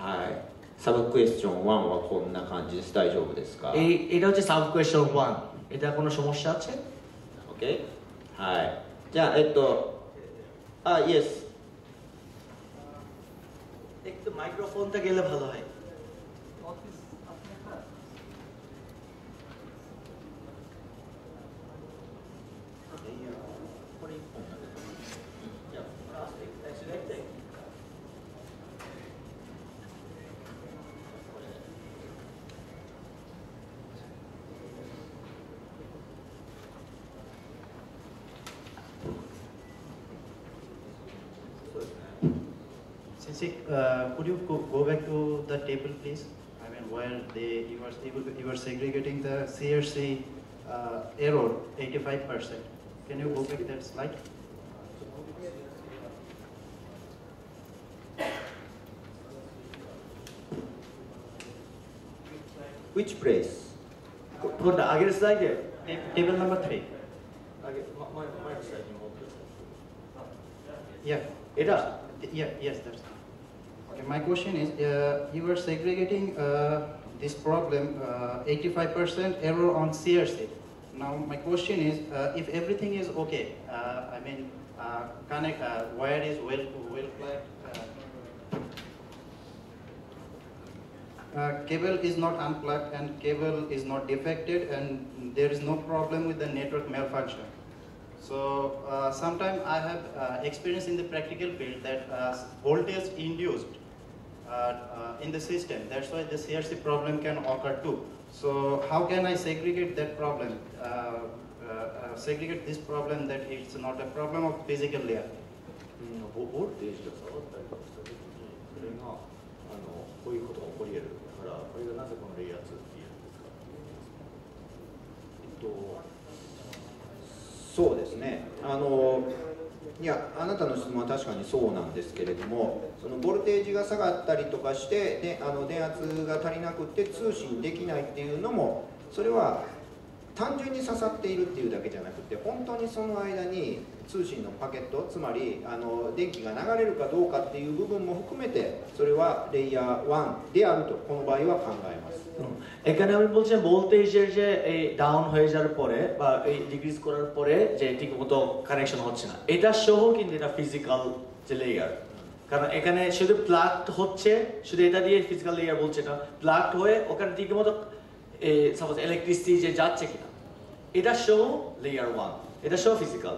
はいサブクエスチョン1はこんな感じです大丈夫ですか এই এটা হচ্ছে সাব কোয়েশন ওয়ান এটা কোনো সমস্যা আছে OK? はい。じゃあ、えっと、あ、イエス。 একটু মাইক্রোফোনটা গেলে ভালো হয় uh, could you go, go back to the table, please? I mean, where they you were you were, you were segregating the CRC uh, error 85%. Can you go back to that slide? Which place? For the against slide? Table number three. Okay, my, my, my slide. Yeah. It is. Yeah. Yes, that's. My question is, uh, you were segregating uh, this problem uh, 85% error on CRC. Now, my question is, uh, if everything is okay, uh, I mean, uh, connect uh, wire is well well plugged. Uh, uh, cable is not unplugged and cable is not defected and there is no problem with the network malfunction. So uh, sometimes I have uh, experience in the practical field that uh, voltage induced uh, uh, in the system. That's why the CRC problem can occur too. So how can I segregate that problem? Uh, uh, uh, segregate this problem that it's not a problem of physical layer. ボボルテージが下がったりとかした時にこれがあのこういうことが起こり得るだからこれがなぜこのレイヤー2っていうんですかえっとそうですね。あの、 いや、あなたの質問は確かにそうなんですけれども、そのボルテージが下がったりとかして、で、あの電圧が足りなくて通信できないっていうのも、それは単純に刺さっているっていうだけじゃなくて、本当にその間に通信のパケット、つまりあの電気が流れるかどうかっていう部分も含めて、それはレイヤー1であるとこの場合は考えます。 এখানে আমি বলছি ভোল্টেজের যে এই ডাউন হয়ে যাওয়ার পরে বা এই ডিক্রিজ করার পরে যে ঠিক মতো কানেকশন হচ্ছে না এটা সহ কিন্তু এটা ফিজিক্যাল যে লেয়ার কারণ এখানে শুধু প্লাগ হচ্ছে শুধু এটা দিয়ে ফিজিক্যাল লেয়ার বলছে না প্লাগ হয়ে ওখানে ঠিক মতো সাপোজ ইলেকট্রিসিটি যে যাচ্ছে কিনা এটা সহ লেয়ার ওয়ান এটা সহ ফিজিক্যাল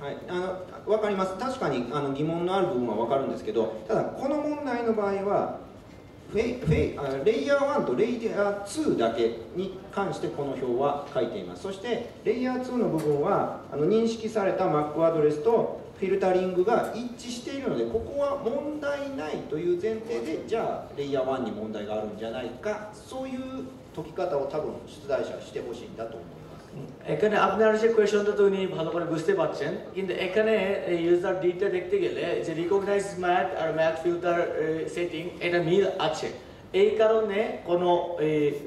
はい、あの分かります。確かにあの疑問のある部分は分かるんですけどただこの問題の場合はフェイフェレイヤー1とレイヤー2だけに関してこの表は書いています。そしてレイヤー2の部分はあの認識された MAC アドレスとフィルタリングが一致しているのでここは問題ないという前提でじゃあレイヤー1に問題があるんじゃないかそういう解き方を多分出題者はしてほしいんだと思います এখানে আপনার যে কোয়েশনটা তো উনি ভালো করে বুঝতে পারছেন কিন্তু এখানে ইউজার ডিটা দেখতে গেলে যে রিকগনাইজ ম্যাথ আর ম্যাথ ফিল্টার সেটিং এটা মিল আছে এই কারণে কোনো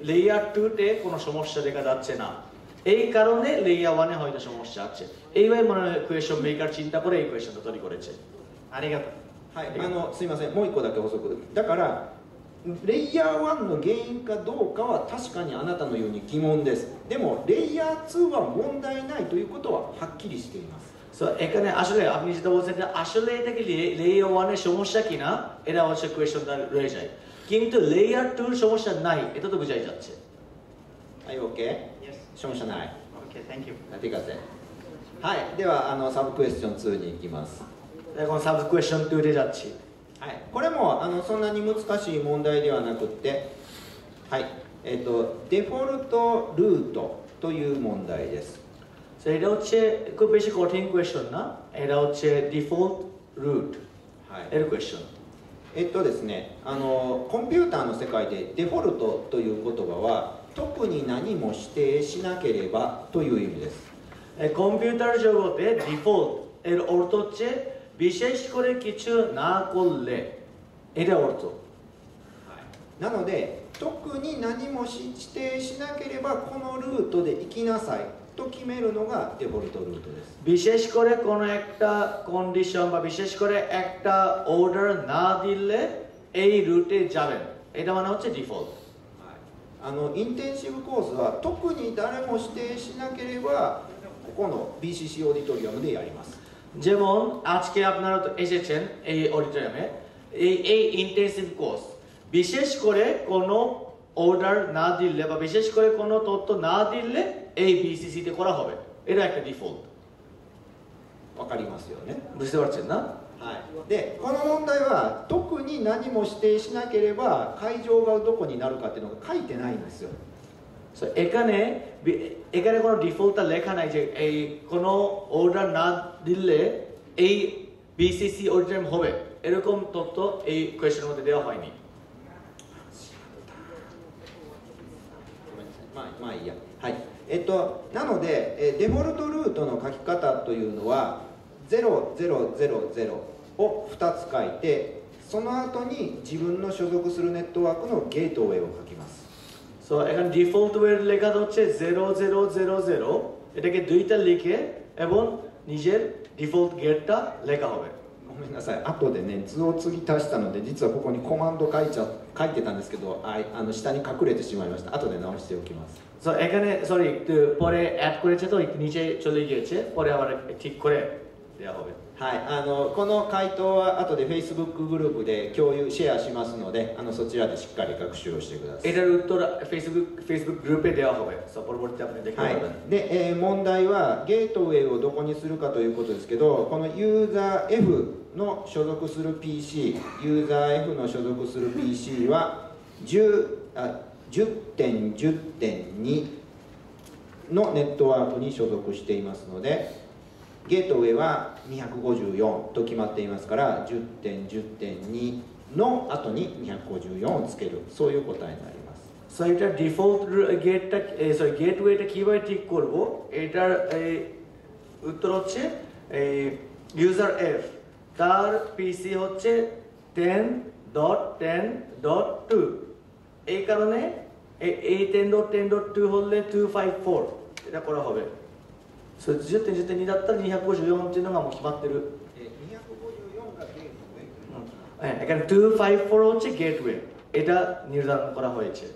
লেয়ার টুতে কোনো সমস্যা দেখা যাচ্ছে না এই কারণে লেয়ার ওয়ানে হয়তো সমস্যা আছে এইভাবে মনে হয় কোয়েশন মেকার চিন্তা করে এই কোয়েশনটা তৈরি করেছে ありがとう。はい、あのすみません、もう一個だけ補足だから、 レイヤー1の原因かどうかは確かにあなたのように疑問です。でも、レイヤー2は問題ないということははっきりしています。 সো এখানে আসলে আপনি যেটা বলছেন যে আসলে এটা কি লেয়ার ওয়ানের সমস্যা কিনা এটা অবশ্যই কোয়েশনটা রয়ে যায় কিন্তু লেয়ার টুর সমস্যা নাই এটা তো বোঝাই যাচ্ছেはい OK Yes. সমস্যাない Okay, thank you. ঠিক আছেはいではあのサブクエスチョン2に行きます এখন সাব কোয়েশন টুতে যাচ্ছি はい、これもあのそんなに難しい問題ではなくって、はいえっとデフォルトルートという問題です。 তো এটা হচ্ছে খুব বেশি কঠিন কোয়েশন না এটা হচ্ছে ডিফল্ট রুট はい、 এর কোয়েশন えっとですねあのコンピューターの世界でデフォルトという言葉は特に何も指定しなければという意味です。 কম্পিউটার জগতে ডিফল্ট এর অর্থ হচ্ছে বিশেষ করে কিছু না করলে এটা অর্থ なので特に何もし指定しなければこのルートで行きなさいと決めるのがデフォルトルートです。 বিশেষ করে কোনো একটা কন্ডিশন বা বিশেষ করে একটা অর্ডার না দিলে এই রুটে যাবেন এটা মানে হচ্ছে ডিফল্ট あのインテンシブコースは特に誰も指定しなければここの BCC オーディトリアムでやります যেমন আজকে আপনারা তো এসেছেন এই অডিটোরিয়ামে এই এই ইন্টেন্সিভ কোর্স বিশেষ করে কোনো অর্ডার না দিলে বা বিশেষ করে কোনো তথ্য না দিলে এই বিসিসিতে করা হবে এটা একটা ডিফল্ট わかりますよね、 বুঝতে পারছেন না はい、でこの問題は特に何も指定しなければ会場がどこになるかっていうのが書いてないんですよ So, এখানে বি- এখানে কোনো ডিফল্টটা লেখা নাই যে এই কোনো অর্ডার না দিলে এই বিসিসি অডিটোরিয়াম হবে এরকম তথ্য এই কোয়েশ্চেনের মধ্যে দেওয়া হয়নি ごめんなさいまあまあいいやはいえっとなのでえデフォルトルートの書き方というのは0000を2つ書いてその後に自分の所属するネットワークのゲートウェイを書きます সো এখানে ডিফল্ট ওয়ের লেখা হচ্ছে জিরো জিরো জিরো জিরো এটাকে দুইটা লিখে এবং নিজের ডিফল্ট গেটটা লেখা হবে ごめんなさい後でね図を次足したので実はここにコマンド書いちゃ書いてたんですけどあいあの下に隠れてしまいました後で直しておきます সো এখানে সরি একটু পরে অ্যাড করেছে তো একটু নিচে চলে গিয়েছে পরে আবার ঠিক করে দেওয়া হবে はい、あのこの回答は後で Facebook グループで共有シェアしますのであのそちらでしっかり学習をしてください এটার উত্তর ফেসবুক ফেসবুক গ্রুপে দেওয়া হবে সো পরবর্তীতে আপনি দেখতে はい পারবেন、で、えー問題はゲートウェイをどこにするかということですけどこのユーザー F の所属する PC ユーザー F の所属する PC は10あ10.10.2のネットワークに所属していますので ゲートウェイは254と決まっていますから10.10.2の後に254をつけるそういう答えになります সো এটা ডিফল্ট গেটটা সরি গেটওয়েটা কিভাবে ঠিক করব এটার এই, উত্তর হচ্ছে এই ইউজার এফ তার পিসি হচ্ছে ten dot ten dot two এই কারণে এ- এই ten dot ten dot two হলে টু ফাইভ ফোর এটা করা হবে সো 10.10.2だったら254っていうのがもう決まってる、えー254がゲートウェイ হ্যাঁ, এখানে টু ফাইভ ফোর হচ্ছে গেটওয়ে এটা নির্ধারণ করা হয়েছে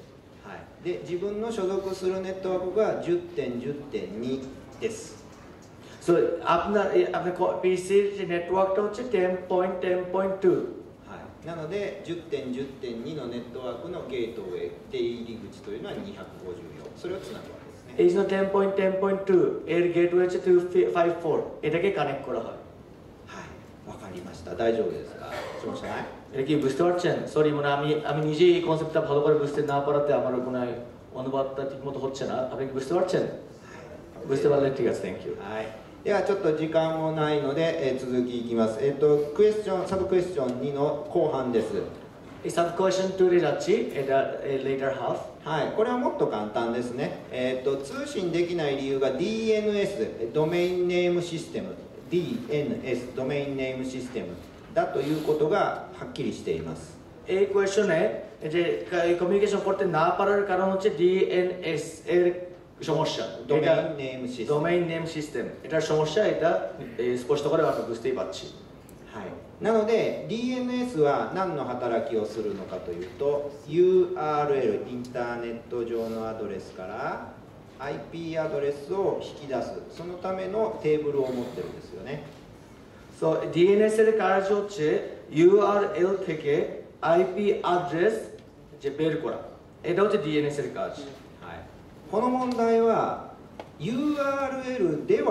はい、で自分の所属するネットワークが10.10.2です。 সো আপনার এই আপনার পিসির যে নেটওয়ার্কটা হচ্ছে ten point ten point two はい、なので10.10.2のネットワークのゲートウェイ出入り口というのは254それをつなぐ わけですね。 এই জন্য ten point ten point two এর গেটওয়ে হচ্ছে টু ফাইভ ফোর এটাকে কানেক্ট করা হয় はい、わかりました。大丈夫ですか。しましたね。 এটা কি বুঝতে পারছেন সরি মানে আমি আমি নিজেই এই কনসেপ্টটা ভালো করে বুঝতে না পারাতে আমার মনে হয় অনুবাদটা ঠিক মতো হচ্ছে না আপনি কি বুঝতে পারছেন বুঝতে পারলে ঠিক আছে থ্যাংক ইউ はい。ではちょっと時間もないので、えー続きいきます。えっ、とクエスチョンサブクエスチョン2の後半です。 এই সাব কোয়েশন টু রে যাচ্ছি এটা লেটার হাফ はい、これはもっと簡単ですね、えー、と通信できない理由が DNS ドメインネームシステム DNS ドメインネームシステムだということがはっきりしています এই কোয়েশনে যে কমিউনিকেশন করতে না পারার কারণ হচ্ছে ডিএনএস এর সমস্যা ドメ এটা インネームシステム ডোমেইন নেম সিস্টেম এটার সমস্যা এটা এ, স্পষ্ট করে আমরা বুঝতেই পারছি はい、なので DNS は何の働きをするのかというと URL インターネット上のアドレスから IP アドレスを引き出すそのためのテーブルを持ってるんですよね সো ডিএনএস এর কাজ হচ্ছে ইউআরএল থেকে আইপি অ্যাড্রেস যে বের করা এটা হচ্ছে ডিএনএস এর কাজ はい、この問題は URL では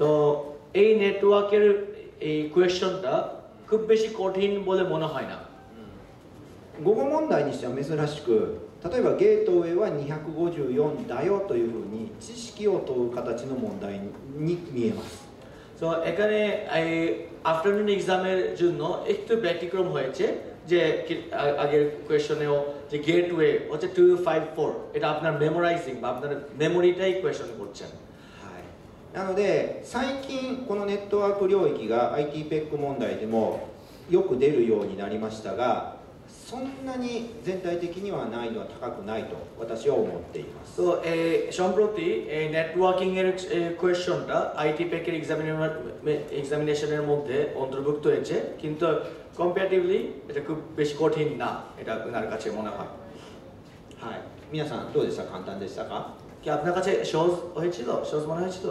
তো এই নেটওয়ার্কের এই কোয়েশ্চনটা খুব বেশি কঠিন বলে মনে হয় না 語語問題にしては珍しく例えばゲートウェイは254だよというふうに知識を問う形の問題に見えます তো এখানে এই আফটারনুন এক্সামের জন্য একটু ব্যতিক্রম হয়েছে যে কি- আ- আগের কোয়েশনেও যে গেটওয়ে হচ্ছে টু ফাইভ ফোর এটা আপনার মেমোরাইজিং বা আপনার মেমোরিটাই কোয়েশন করছেন はい、 なので最近このネットワーク領域が ITPEC 問題でもよく出るようになりましたがそんなに全体的には難易度は高くないと私は思っています তো এই সম্প্রতি এই নেটওয়ার্কিং এর কোয়েশনটা আইটি প্যাকের এক্সামিনেশনের মধ্যে অন্তর্ভুক্ত হয়েছে কিন্তু কম্পারেটিভলি এটা খুব বেশি কঠিন না এটা ওনার কাছে মনে হয় はい皆さんどうでした簡単でしたか কি আপনার কাছে সহজ হয়েছিল সহজ মনে হয়েছিল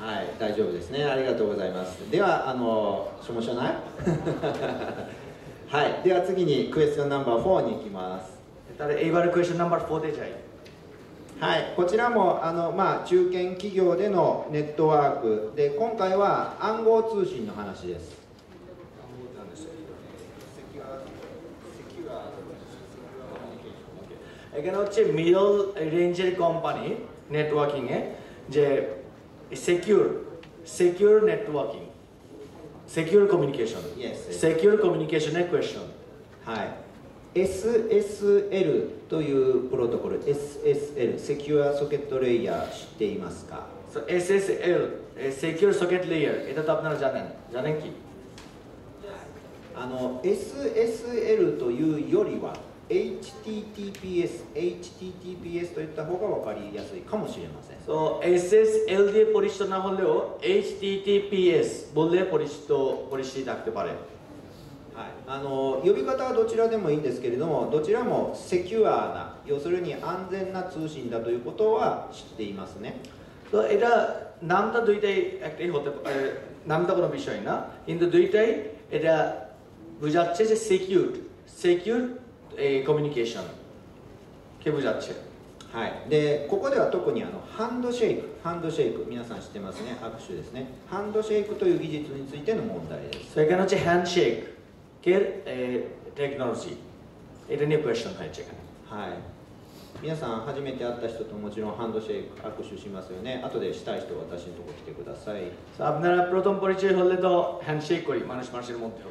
はい大丈夫ですねありがとうございますではあのしょもしょないはいでは次にクエスチョンナンバー4に行きます তাহলে এইবার কোয়েশন নাম্বার ফোরে যাই はいこちらもあの、まあ、中堅企業でのネットワークで今回は暗号通信の話です এখানে হচ্ছে মিডল রেঞ্জের কোম্পানি নেটওয়ার্কিং এ যে secure secure networking secure communication Yes, yes. Secure কমিউনিকেশনের কোয়েশন はい SSL というプロトコル SSL セキュアソケットレイヤー知っていますか so SSL secure socket layer এটা তো আপনারা জানেন জানেন কি あの SSL というよりは HTTPS HTTPS といった方が分かりやすいかもしれません তো এসএসএল দিয়ে পরিচিত না হলেও এইচটিটিপিএস বললে পরিচিত পরিচিতি থাকতে পারে はい、あの呼び方はどちらでもいいんですけれどもどちらもセキュアな要するに安全な通信だということは知っていますね তো এটা নামটা দুইটাই একটাই হতে পারে নামটা কোনো বিষয় না কিন্তু দুইটাই এটা বোঝাচ্ছে যে সিকিউর সিকিউর কমিউনিকেশন কে বোঝাচ্ছে はい、でここでは特にあのハンドシェイクハンドシェイク皆さん知ってますね握手ですねハンドシェイクという技術についての問題です তো এখানে হচ্ছে হ্যান্ডশেক কের টেকনোলজি এটা নিয়ে কোয়েশ্চন হয়েছে এখানে はい皆さん初めて会った人ともちろんハンドシェイク握手しますよね後でしたい人は私のとこ来てください তো আপনারা প্রথম পরিচয় হলে তো হ্যান্ডশেক করি মানুষ মানুষের মধ্যেও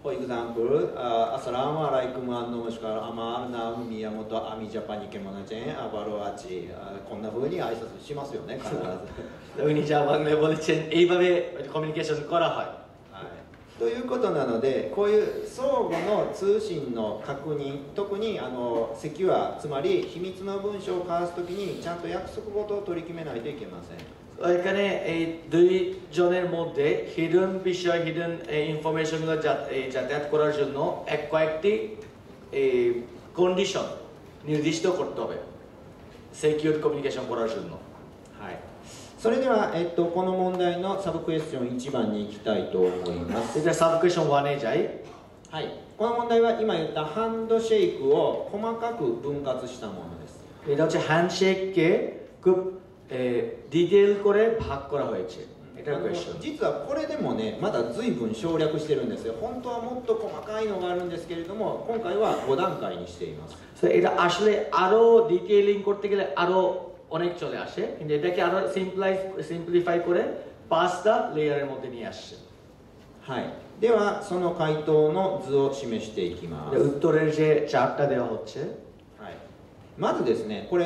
For example, uh, Assalamu alaikum しくは Amar Nam Miyamoto Ami Japani Kemonachen Abaroachi、こんな風に挨拶しますよね、必ず。ウニジャンボチェン、エイバベコミュニケーションから、ということなので、こういう相互の通信の確認、特にあのセキュア、つまり秘密の文章を交わすときに、ちゃんと約束事を取り決めないといけません。এখানে এই দুই জনের মধ্যে হিডেন বিষয় হিডেন ইনফরমেশনগুলো যাতায়াত করার জন্য এক কয়েকটি কন্ডিশন নির্দিষ্ট করতে হবে সিকিউর কমিউনিকেশন করার জন্য はいそれでは、えっと、この問題のサブクエスチョン1番に行きたいと思います、 এটা সাব কোয়েশন ওয়ানে যাই はい、この問題は今言ったハンドシェイクを細かく分割したものです এটা হচ্ছে হ্যান্ডশেককে খুব ডিটেল করে ভাগ করা হয়েছে あ এটার の কোয়েশন 実はこれでもねまだ随分省略してるんですよ本当はもっと細かいのがあるんですけれども今回は5段階にしています তো এটা আসলে আরো ডিটেইলিং করতে গেলে আরো অনেক চলে আসে কিন্তু এটাকে আরো সিম্পলাই সিম্পলিফাই করে পাঁচটা লেয়ারের মধ্যে নিয়ে আসছে はいではその回答の図を示していきます যে উত্তরের যে চার্টটা দেওয়া হচ্ছে はい、まずですねこれ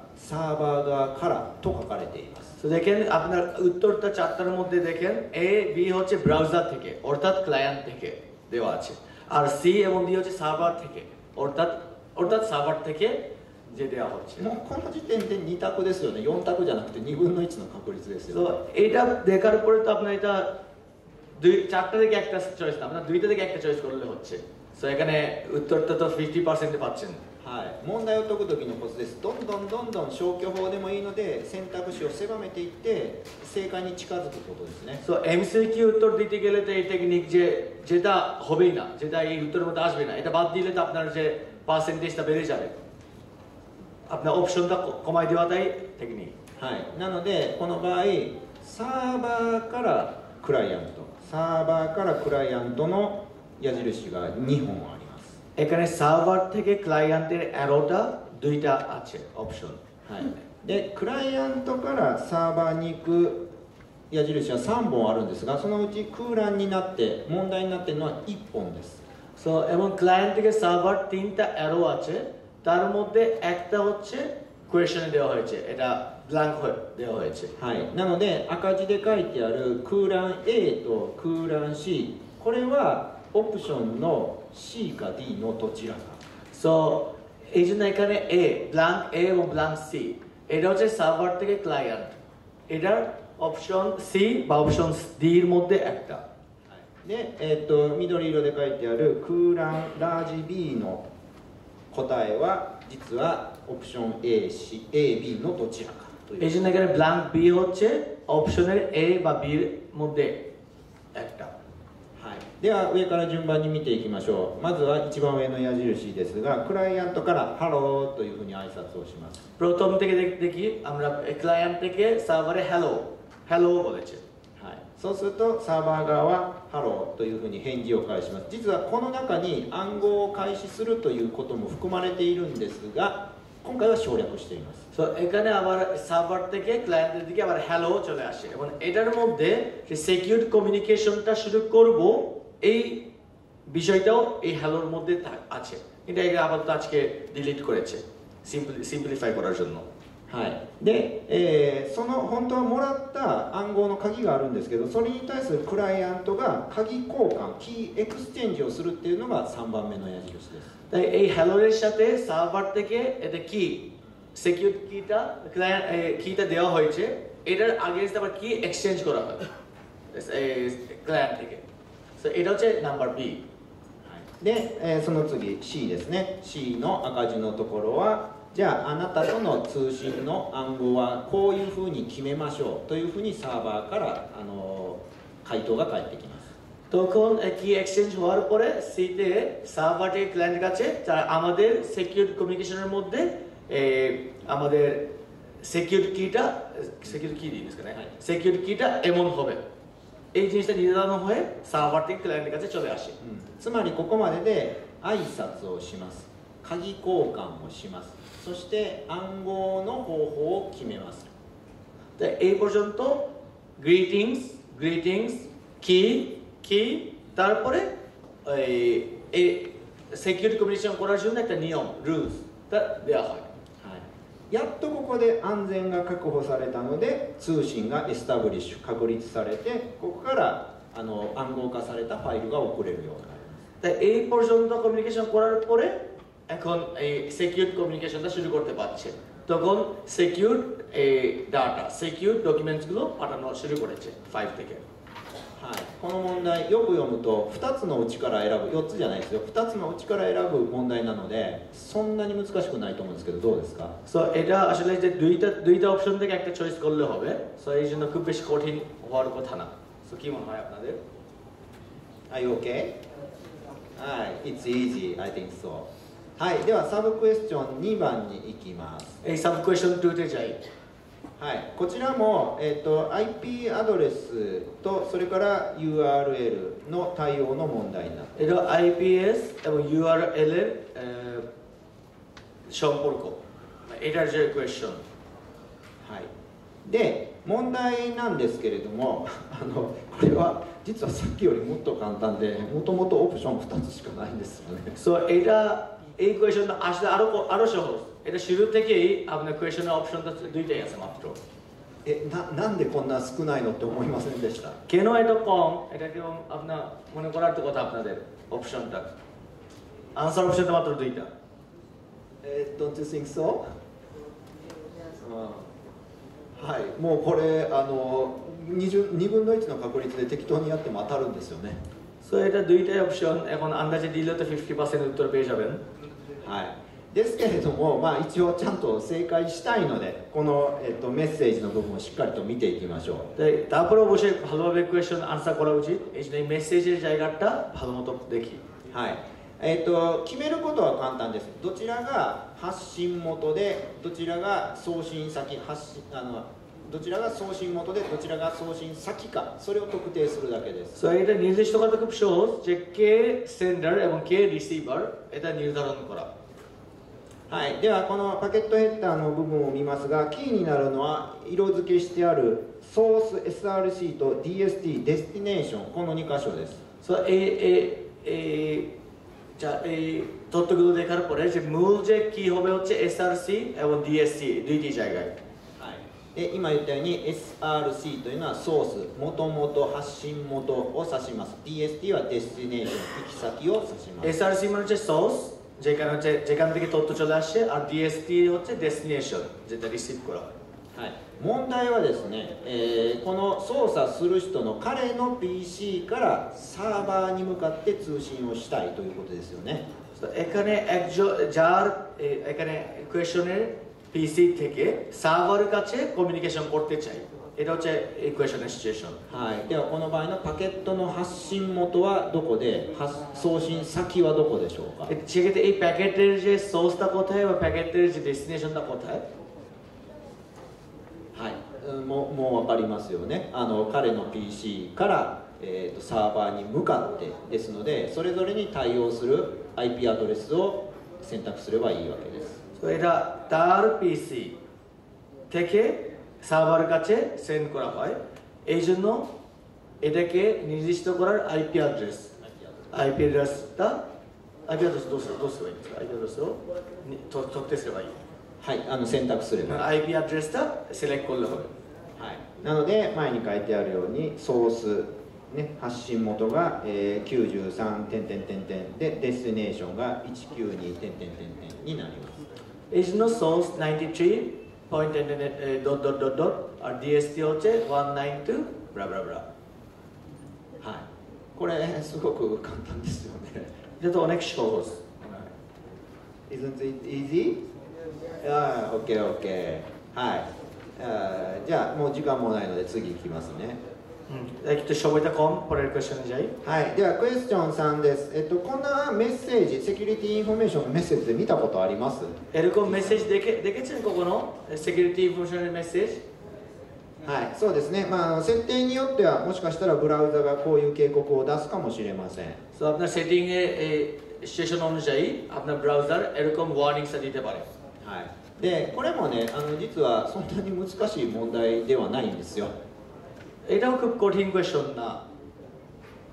サーバー側からと書かれています তো দেখেন আপনার উত্তরটা চারটার মধ্যে দেখেন এ বি হচ্ছে ব্রাউজার থেকে অর্থাৎ ক্লায়েন্ট থেকে দেওয়া আছে আর সি এবং ডি হচ্ছে সার্ভার থেকে অর্থাৎ অর্থাৎ সার্ভার থেকে যে দেওয়া হচ্ছে もうこの時点で2択ですよね4択じゃなくて2分の1の確率ですよ তো এটা দেখার পরে তো আপনার এটা দুই চারটা থেকে একটা চয়েস না আপনার দুইটা থেকে একটা চয়েস করলে হচ্ছে তো এখানে উত্তরটা তো ফিফটি পার্সেন্টে পাচ্ছেন はい、問題を解く時のコツですどんどんどんどん消去法でもいいので選択肢を狭めていって正解に近づくことですね তো এমসিকিউ উত্তর দিতে গেলে তো এই টেকনিক যে যেটা হবেই না যেটা এই উত্তরের মধ্যে আসবে না এটা বাদ দিলে তো আপনার যে পার্সেন্টেজটা বেড়ে যাবে আপনার অপশনটা কমাই দেওয়াটাই টেকনিক はい、なのでこの場合サーバーからクライアントサーバーからクライアントの矢印が2本あります এখানে সার্ভার থেকে ক্লায়েন্টের অ্যারোটা দুইটা আছে অপশন はい、でクライアントからサーバーに行く矢印は3本あるんですがそのうち空欄になって問題になっているのは1本です সো এবং ক্লায়েন্ট থেকে সার্ভার তিনটা অ্যারো আছে তার মধ্যে একটা হচ্ছে কোয়েশনে দেওয়া হয়েছে এটা ব্ল্যাঙ্ক হয়ে দেওয়া হয়েছে はい、なので赤字で書いてある空欄 A と空欄 C これはオプションの C か D のどちらか সো এই জন্য এখানে এ ব্ল্যাঙ্ক এ এবং ব্ল্যাঙ্ক সি এটা হচ্ছে সার্ভার থেকে ক্লায়েন্ট এটার অপশন সি বা অপশন ডি এর মধ্যে একটা で、えっと緑色で書いてある空欄ラージ B の答えは実はオプション AC AB のどちらかとい এই う জন্য এখানে ব্ল্যাঙ্ক বি হচ্ছে অপশনের এ বা বির মধ্যে একটা はい、 では上から順番に見ていきましょうまずは一番上の矢印ですがクライアントから「ハロー」というふうに挨拶をします প্রথম থেকে দেখ- দেখি আমরা ক্লায়েন্ট থেকে সার্ভারে হ্যালো হ্যালো বলেছে はい、そうするとサーバー側は「ハロー」というふうに返事を返します実はこの中に暗号を開始するということも含まれているんですが今回は省略しています তো এখানে আবার সার্ভার থেকে ক্লায়েন্টের দিকে আবার হ্যালো চলে আসে এবং এটার মধ্যে যে সিকিউর কমিউনিকেশনটা শুরু করব এই বিষয়টাও এই হ্যালোর মধ্যে থা- আছে কিন্তু এটা আপাতত আজকে ডিলিট করেছে সিম্পলিফাই করার জন্য はい、で、えーその本当はもらった暗号の鍵があるんですけどそれに対するクライアントが鍵交換キーエクスチェンジをするっていうのが3番目の矢印です তাই এই হ্যালোর সাথে সার্ভার থেকে এটা কি সিকিউর কিটা ক্লায়েন্ট কিটা দেওয়া হয়েছে এটার আগে আবার কি এক্সচেঞ্জ করা হয় ক্লায়েন্ট থেকে তো এটা হচ্ছে নাম্বার বি で、えーその次 C ですね C の赤字のところはじゃああなたとの通信の暗号はこういうふうに決めましょうというふうにサーバーから、あのー回答が返ってきます তখন কি এক্সচেঞ্জ হওয়ার পরে সিতে সার্ভার থেকে ক্লায়েন্টের কাছে তারা আমাদের সিকিউর কমিউনিকেশনের মধ্যে এ, আমাদের সিকিউর কিটা সিকিউর কি দিন হ্যাঁ। সিকিউর কিটা এমন হবে এই জিনিসটা নির্ধারণ হয়ে সার্ভার থেকে ক্লায়েন্টের কাছে চলে আসে つまりここまでで挨拶をします鍵交換をしますそして暗号の方法を決めます তো এই পর্যন্ত গ্রিটিংস গ্রিটিংস কি কি তারপরে এই সিকিউরিটি কমিউনিকেশন করার জন্য একটা নিয়ম রুলস তা দেওয়া হয় はい、 やっとここで安全が確保されたので通信がエスタブリッシュ確立されてここからあの暗号化されたファイルが送れるようになります তাই এই পর্যন্ত কমিউনিকেশন করার পরে এখন এই সিকিউর কমিউনিকেশনটা শুরু করতে পারছে তখন সিকিউর এই ডাটা সিকিউর ডকুমেন্টসগুলো পাঠানো শুরু করেছে ফাইভ থেকে はい、この問題よく読むと2つのうちから選ぶ4つじゃないですよ2つのうちから選ぶ問題なのでそんなに難しくないと思うんですけどどうですか সো এটা আসলে যে দুইটা দুইটা অপশন থেকে একটা চয়েস করলে হবে সো এই জন্য খুব বেশি কঠিন হওয়ার কথা না সো কি মনে হয় আপনাদের Are you okay? はい、It's easy, I think so はい、ではサブクエスチョン2番に行きます এই সাব কোয়েশন টুতে যাই はい、こちらも、えー、と IP アドレスとそれから URL の対応の問題になっている এটা আইপিএস এবং ইউআরএল এর আহ, সম্পর্ক এটার যে কোয়েশন はい、で問題なんですけれどもあのこれは実はさっきよりもっと簡単でもともとオプション2つしかないんですよね সো এটা এই কোয়েশনটা আসলে আরো আরো সহজ এটা শুরু থেকেই আপনার কোয়েশনের অপশনটা দুইটাই আছে মাত্র えななんでこんな少ないのって思いませんでした কেন এটা কম এটা কি আপনার মনে করার তো কথা আপনাদের অপশনটা আনসার অপশনটা মাত্র দুইটা えー Don't you think so? うんはい、もうこれあの 2, 2分の1の確率で適当にやっても当たるんですよね সো এটা দুইটাই অপশন এখন আন্দাজে দিলে তো ফিফটি পার্সেন্ট উত্তর পেয়ে যাবেন はい、ですけれども、まあ、一応ちゃんと正解したいのでこの、えっと、メッセージの部分をしっかりと見ていきましょう তাই তারপরে অবশ্যই ভালোভাবে কোয়েশন আনসার করা উচিত এই জন্য এই মেসেজের জায়গাটা ভালো মতো দেখি はいえっと決めることは簡単ですどちらが発信元でどちらが送信先発信あのどちらが送信元でどちらが送信先かそれを特定するだけです সো এটা নির্দিষ্ট করা খুব সহজ যে কে সেন্ডার এবং কে রিসিভার এটা নির্ধারণ করা はい、ではこのパケットヘッダーの部分を見ますがキーになるのは色付けしてあるソース SRC と DST デスティネーションこの2箇所です সো এই এই এই যা এই তথ্যগুলো দেখার পরে যে মূল যে কি হবে হচ্ছে এসআরসি এবং ডিএসসি দুইটি জায়গায় はい、で今言ったように SRC というのはソース元々発信元を指します DST はデスティネーション行き先を指します এসআরসি মানে হচ্ছে সোর্স যেখানে হচ্ছে যেখান থেকে তথ্য চলে আসে আর ডিএসটি হচ্ছে ডেস্টিনেশন যেটা রিসিভ করা হয় はい、問題はですね、えーこの操作する人の彼の PC からサーバーに向かって通信をしたいということですよね তো এখানে একজন যার এ, এখানে কোয়েশনের পিসি থেকে সার্ভারের কাছে কমিউনিকেশন করতে চাই এটা হচ্ছে এই কোয়েশনের সিচুয়েশন はい、ではこの場合のパケットの発信元はどこで発送信先はどこでしょうか সেক্ষেত্রে এই প্যাকেটের যে সোর্সটা কোথায় বা প্যাকেটের যে ডেস্টিনেশনটা কোথায় はい、うんもうもう分かりますよねあの彼の PC から、えー、とサーバーに向かってですのでそれぞれに対応する IP アドレスを選択すればいいわけです তো এটা তার পিসি থেকে server কাছে সেন্ড করা হয় এই জন্য এটাকে নির্দিষ্ট করার আইপি অ্যাড্রেস আইপি অ্যাড্রেসটা IP address どうすどうすればいいんですか？IP アドレスをと特定すればいいはい、あの選択すれば IP アドレスだ。セレクトラファイ、はい、なので前に書いてあるようにソースね、発信元が、え、93点点点点でデスティネーションが192点点点点になります。Is no source 93 point and then uh, dot dot dot dot are DSTOJ192 blah blah blah はいこれすごく簡単ですよね That one shows、はい、Isn't it easy? Yeah, okay, okay はい、uh, じゃあもう時間もないので次いきますねহুম, একটু সময়টা কম পরের কোয়েশনে যাই はい。では、クエスチョン3です。えっと、こんなメッセージ、セキュリティインフォメーションのメッセージで見たことあります এরকম মেসেজ দেখে দেখেছেন কখনো সিকিউরিটি ইনফরমেশনের মেসেজ はい、そうですね、まあ、設定によってはもしかしたらブラウザがこういう警告を出すかもしれません সো আপনার সেটিংয়ে এই স্টেশন অনুযায়ী আপনার ব্রাউজার এরকম ওয়ার্নিংসটা দিতে পারে はい、でこれもねあの実はそんなに難しい問題ではないんですよ、 এটাও খুব কঠিন কোয়েশন না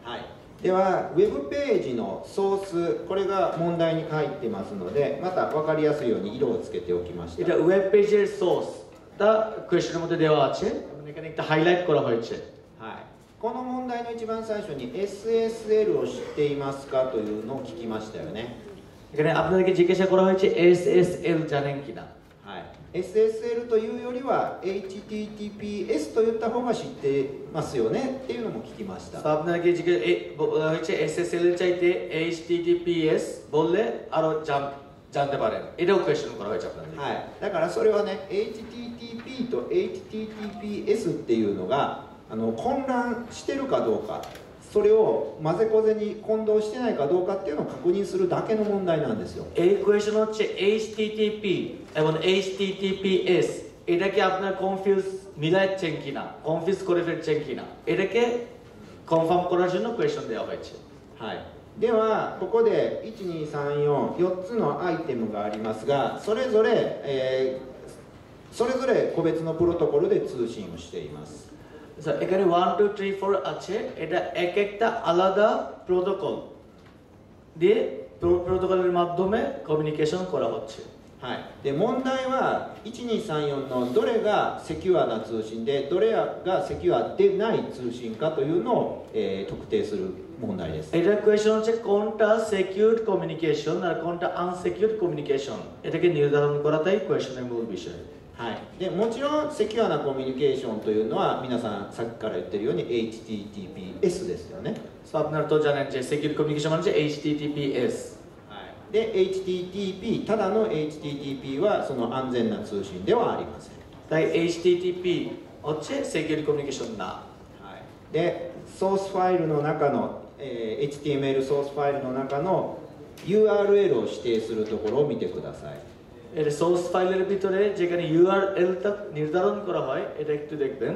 はい、ではウェブページのソースこれが問題に書いてますのでまた分かりやすいように色をつけておきました এটা ওয়েব পেজের সোর্সটা কোয়েশনের মধ্যে দেওয়া আছে এবং এখানে একটা হাইলাইট করা হয়েছে はい、この問題の一番最初に SSL を知っていますかというのを聞きましたよね এখানে আপনাদেরকে জিজ্ঞাসা করা হয়েছে এস এস এল জানেন কিনা はい、 SSL というよりは HTTPS と言った方が知ってますよねっていうのも聞きました তো আপনাকে জিজ্ঞাসা এ- বলা হয়েছে এস এস এল এর চাইতে এইচ টিটিপিএস বললে আরো জান- জানতে পারেন এটাও কোয়েশন করা হয়েছে আপনাদের はい、だからそれはね HTTP と HTTPS っていうのがあの混乱してるかどうか それを混ぜこぜに混同してないかどうかっていうのを確認するだけの問題なんですよ এই কোয়েশন হচ্ছে HTTP এবং HTTPS এটাকে আপনার কনফিউজ মিলাচ্ছেন কিনা কনফিউজ করে ফেলছেন কিনা এটাকে কনফার্ম করার জন্য কোয়েশন দেওয়া হয়েছে はい、ではここで12344つのアイテムがありますがそれぞれ、えーそれぞれ個別のプロトコルで通信をしています So, এখানে ওয়ান টু থ্রি ফোর আছে এটা এক একটা আলাদা প্রোটোকল দিয়ে প্রোটোকলের মাধ্যমে কমিউনিকেশন করা হচ্ছে はい、で問題は1234のどれがセキュアな通信でどれがセキュアでない通信かというのを、えー特定する問題です এটা কোয়েশন হচ্ছে কোনটা সিকিউরড কমিউনিকেশন আর কোনটা আনসিকিউরড কমিউনিকেশন এটাকে নির্ধারণ করাটাই কোয়েশনের মূল বিষয় はい、でもちろんセキュアなコミュニケーションというのは皆さんさっきから言ってるように HTTPS ですよねサブじゃなくてセキュアコミュニケーションマネージャー HTTPS で HTTP ただの HTTP はその安全な通信ではありません。HTTP をェセキュリコミュニケーションだ。はい、でソースファイルの中の、えー、HTML ソースファイルの中の URL を指定するところを見てください。এর সোর্স ফাইলের ভিতরে যেখানে ইউআরএলটা নির্ধারণ করা হয় এটা একটু দেখবেন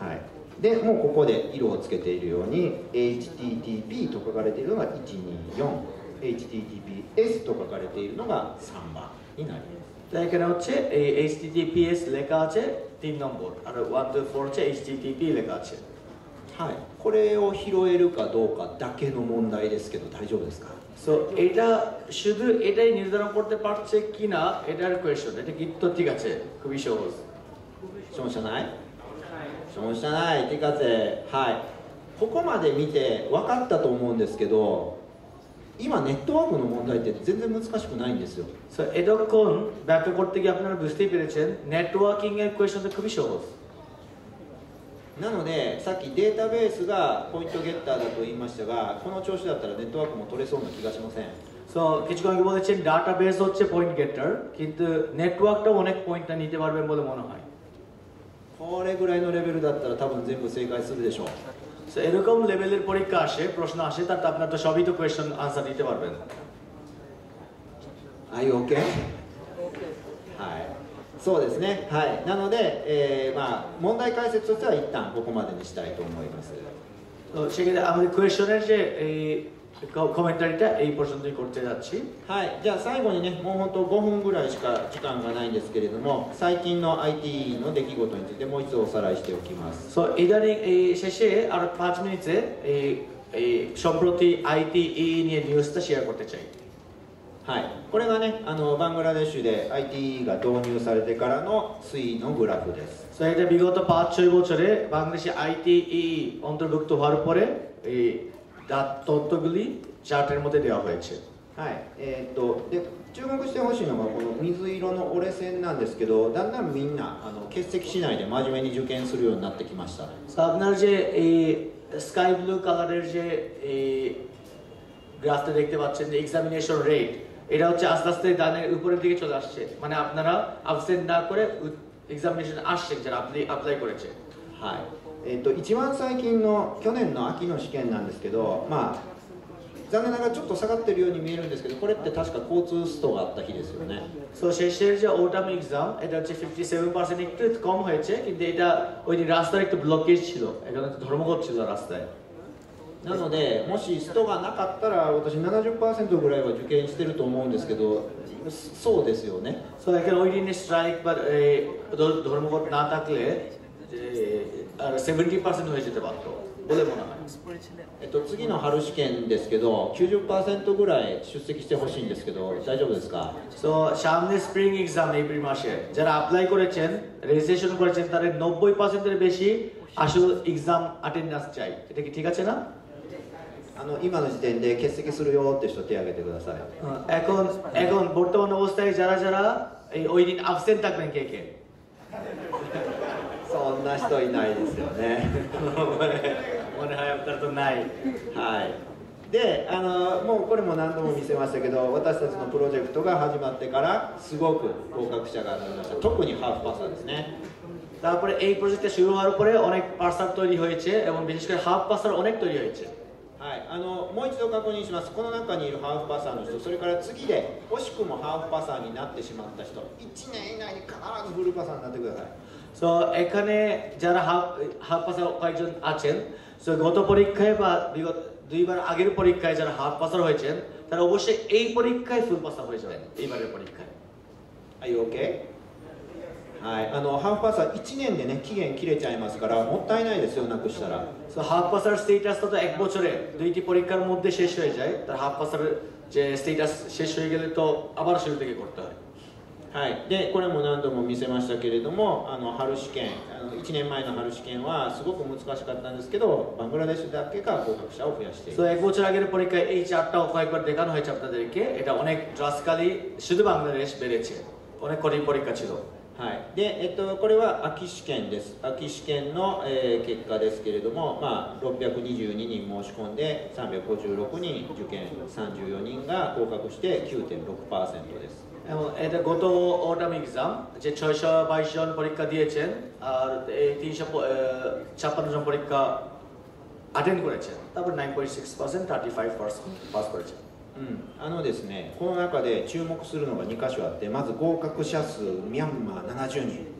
はい、でもうここで色をつけているように HTTP と書かれているのが 124HTTPS と書かれているのが3番になります তাই এখানে হচ্ছে এই এইচটিটিপিএস লেখা আছে তিন নম্বর আর ওয়ান টু ফোর হচ্ছে এইচটিটিপি লেখা আছে はい、これを拾えるかどうかだけの問題ですけど大丈夫ですか সো এটা শুধু এটাই নির্ধারণ করতে পারছে কিনা এটার কোয়েশন এটা কিন্তু ঠিক আছে খুবই সহজ 質問者ない質問者ない手数はいここまで見て分かったと思うんですけど今ネットワークの問題って全然難しくないんですよ সো এতক্ষণ ব্যাখ্যা করতে গিয়ে আপনারা বুঝতেই পেরেছেন নেটওয়ার্কিং এর কোয়েশনটা খুবই সহজ なのでさっきデータベースがポイントゲッターだと言いましたがこの調子だったらネットワークも取れそうな気がしません সো কিছুক্ষণ আগে বলেছেন ডাটা বেস হচ্ছে পয়েন্ট গেটার কিন্তু নেটওয়ার্কটাও অনেক পয়েন্টটা নিতে পারবেন বলে মনে হয় これぐらいのレベルだったら多分全部正解するでしょう সো এরকম লেভেলের পরীক্ষা আসে প্রশ্ন আসে তাতে আপনার তো সবই তো কোয়েশন আনসার দিতে পারবেন Are you okay? はい そうですねはいなので、えーまあ、問題解説としては一旦ここまでにしたいと思います তো সেক্ষেত্রে আমাদের কোয়েশনের যে এই কমেন্টারিটা এই পর্যন্তই করতে যাচ্ছি はいじゃあ最後にねもう本当5分ぐらいしか時間がないんですけれども最近の IT の出来事についてもう一度おさらいしておきます সো ইদানিং এই শেষে আর পাঁচ মিনিটে এই এই সম্প্রতি আইটিই নিয়ে নিউজটা শেয়ার করতে চাই はい、これがねあのバングラデシュで IT が導入されてからの推移のグラフです সো এটা বিগত পাঁচ ছয় বছরে বাংলাদেশে আইটিই অন্তর্ভুক্ত হওয়ার পরে এই তা- তথ্যগুলি চার্টের মধ্যে দেওয়া হয়েছে はいえーっとで注目してほしいのがこの水色の折れ線なんですけどだんだんみんなあの欠席しないで真面目に受験するようになってきました তো আপনার যে এই স্কাই ব্লু কালারের যে এই গ্রাফটা দেখতে পাচ্ছেন যে এক্সামিনেশন রেট এটা হচ্ছে আস্তে আস্তে দানের উপরের দিকে চলে আসছে মানে আপনারা আবসেন্ট না করে এক্সামিনেশন আসছেন যারা আপনি অ্যাপ্লাই করেছে はいえーっと一番最近の去年の秋の試験なんですけどまあ 残念ながらちょっと下がってるように見えるんですけどこれって確か交通ストがあった日ですよね সো শেষের যে ওটাম এক্সাম এটা হচ্ছে ফিফটি সেভেন পার্সেন্ট একটু একটু কম হয়েছে কিন্তু এটা ওই দিন রাস্তার একটু ব্লকেজ ছিল এখানে একটু ধর্মঘট ছিল রাস্তায় なのでもしストがなかったら私70%ぐらいは受験してると思うんですけどそうですよね সো এখানে ওই দিনে স্ট্রাইক বা এই ধ- ধর্মঘট না থাকলে যে আর সেভেন্টি পার্সেন্ট হয়ে যেতে পারতো বলে মনে হয় えっと、次の春試験ですけど90%ぐらい出席してほしいんですけど大丈夫ですか সো সামনে স্প্রিং এক্সাম এপ্রিল মাসে যারা অ্যাপ্লাই করেছেন রেজিস্ট্রেশন করেছেন তাদের নব্বই পার্সেন্টের বেশি আসল এক্সাম অ্যাটেন্ডেন্স চাই এটা কি ঠিক আছে না あの今の時点で欠席するよって人手を挙げてください এখন এখন বর্তমান অবস্থায় যারা যারা এই ওই দিন আবসেন্ট থাকবেন কে কে そんな人いないですよね মনে হয় আপনার তো নাই はいであのもうこれも何度も見せましたけど私たちのプロジェクトが始まってからすごく合格者が現れました特にハーフパーサーですね তারপরে এই প্রজেক্টটা শুরু হওয়ার পরে অনেক পার্সার তৈরি হয়েছে এবং বিশেষ করে হাফ পার্সার অনেক তৈরি হয়েছে はい、あのもう一度確認します、この中にいるハーフパサーの人、それから次で惜しくもハーフパサーになってしまった人、1年以内に必ずフルパサーになってください。 সো এখানে যারা হাফ হাফ পাসার কয়েকজন আছেন সো গত পরীক্ষায় বা বিগত দুইবার আগের পরীক্ষায় যারা হাফ পাসার হয়েছেন তারা অবশ্যই এই পরীক্ষায় ফুল পাসার হয়ে যাবেন এইবারের পরীক্ষায়はい、OK? はい、あのハーフパサー1年でね、期限切れちゃいますから、もったいないですよ、なくしたら。 সো হাফ পাসার স্টেটাসটা তো এক বছরে দুইটি পরীক্ষার মধ্যে শেষ হয়ে যায় তার হাফ পাসার যে স্টেটাস শেষ হয়ে গেলে তো আবার শুরু থেকে করতে হয় はい、でこれも何度も見せましたけれどもあの春試験あの1年前の春試験はすごく難しかったんですけどバングラデシュだけが合格者を増やしてい তো る এক বছর আগের পরীক্ষায় এই চারটাও কয়েকবার দেখানো হয়েছে আপনাদেরকে এটা অনেক ড্রাস্টিক্যালি শুধু বাংলাদেশ বেড়েছে অনেক কঠিন পরীক্ষা ছিল はい、で、えっと、これは秋試験です秋試験の、えー結果ですけれども、まあ、622人申し込んで356人受験34人が合格して9.6%です এবং এটা গত অটাম এক্সাম যে ছয়শো বাইশ জন পরীক্ষা দিয়েছেন আর এই তিনশো ছাপ্পান্ন জন পরীক্ষা অ্যাটেন্ড করেছেন তারপর nine point six percent thirty five percent pass করেছেন うん、あのですねこの中で注目するのが2箇所あってまず合格者数ミャンマー70人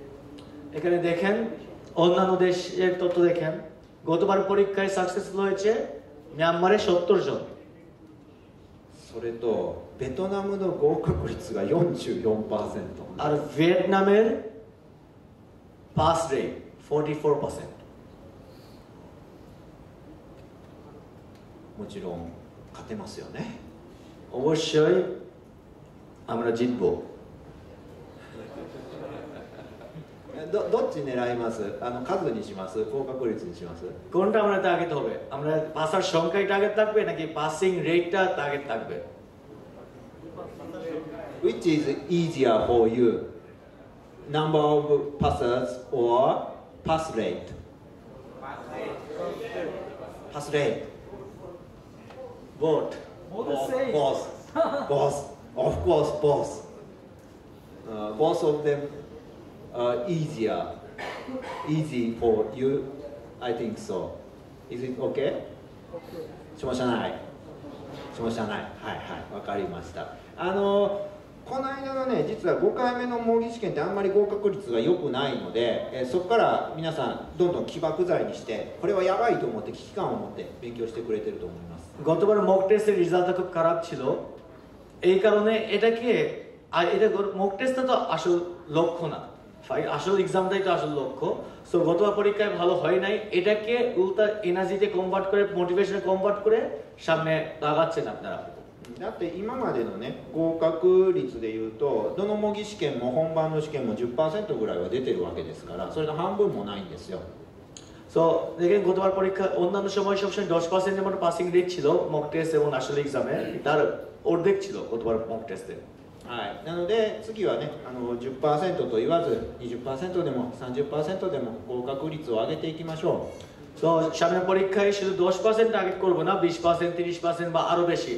এখানে দেখেন অন্যান্য দেশের তথ্য দেখেন গতবার পরীক্ষায় সাকসেসফুল হয়েছে মিয়ানমারে সত্তর জন それとベトナムの合格率が44% আর ভিয়েতনামের pass rate forty four percent もちろん勝てますよね অবশ্যই আমরা জিতবো どどっち狙いますあの数にします合格率にします কোনটা আমরা টার্গেট হবে আমরা পাসার সংখ্যায় টার্গেট থাকবে নাকি পাসিং রেটটা টার্গেট থাকবে Which is easier for you? Number of passers or pass rate? Pass rate. Vote Both. Both. Of course, both. Uh, both of them are easier. Easy for you. I think so. Is it okay? しもしゃない。しもしゃない。はいはい。わかりました。あのこの間のね実は5回目の模擬試験ってあんまり合格率が良くないので、えーそこから皆さんどんどん起爆剤にしてこれはやばいと思って危機感を持って勉強してくれてると思います。গতবার মক টেস্টের রেজাল্টটা খুব খারাপ ছিল এই কারণে এটাকে আর এটা মক টেস্টটা তো আসল লক্ষ্য না ফাই- আসল এক্সামটাই তো আসল লক্ষ্য সো গতবার পরীক্ষায় ভালো হয় নাই এটাকে উল্টা এনার্জিতে কনভার্ট করে মোটিভেশনে কনভার্ট করে সামনে লাগাচ্ছেন আপনারা だって今までのね合格率でいうとどの模擬試験も本番の試験も10%ぐらいは出てるわけですからそれの半分もないんですよ সো দেখেন গতবার পরীক্ষা অন্যান্য সময় সবসময় দশ পার্সেন্টের মতো পাসিং রেট ছিল মক টেস্ট এবং আসল এক্সামে তার অর্ধেক ছিল গতবার মক টেস্টে はい、なので次はねあの10%と言わず20%でも30%でも合格率を上げていきましょ তো সামনের পরীক্ষায় শুধু দশ পার্সেন্ট টার্গেট করবো না বিশ পার্সেন্ট তিরিশ পার্সেন্ট বা আরো বেশি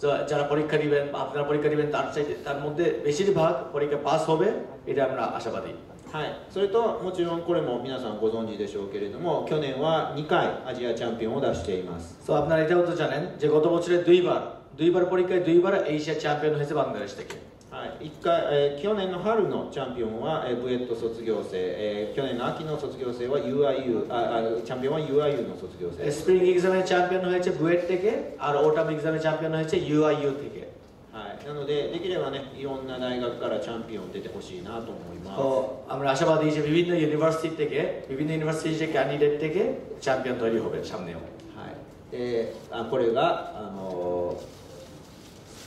তো যারা পরীক্ষা দিবেন বা আপনারা পরীক্ষা দিবেন তার চাইতে তার মধ্যে বেশিরভাগ পরীক্ষা পাস হবে এটা আমরা আশাবাদীう はい、それともちろんこれも皆さんご存知でしょうけれども去年は2回アジアチャンピオンを出しています সো আপনারা এটাও তো জানেন যে গত বছরে দুইবার দুইবার পরীক্ষায় দুইবার এশিয়া চ্যাম্পিয়ন হয়েছে বাংলাদেশ থেকে はい、一回、えー去年の春のチャンピオンは、えーブエット卒業生、えー去年の秋の卒業生は UIU ああチャンピオンは UIU の卒業生です、 স্প্রিং এক্সামে চ্যাম্পিয়ন হয়েছে বুয়েট থেকে আর ওটাম এক্সামে চ্যাম্পিয়ন হয়েছে ইউআইইউ থেকে はい、 なのでできればねいろんな大学からチャンピオン出てほしいなと思います তো আমরা আশাবাদী যে বিভিন্ন ইউনিভার্সিটি থেকে বিভিন্ন ইউনিভার্সিটির যে ক্যান্ডিডেট থেকে চ্যাম্পিয়ন তৈরি হবে সামনেও はい、であこれが、あの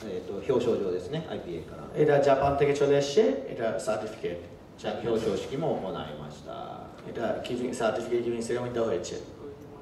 えー、と表彰状ですね IPA から এটা জাপান থেকে চলে এসছে এটা সার্টিফিকেট じゃあ表彰式も行いました এটা গিভিং সার্টিফিকেট গিভিং সেরেমনি দেওয়া হয়েছে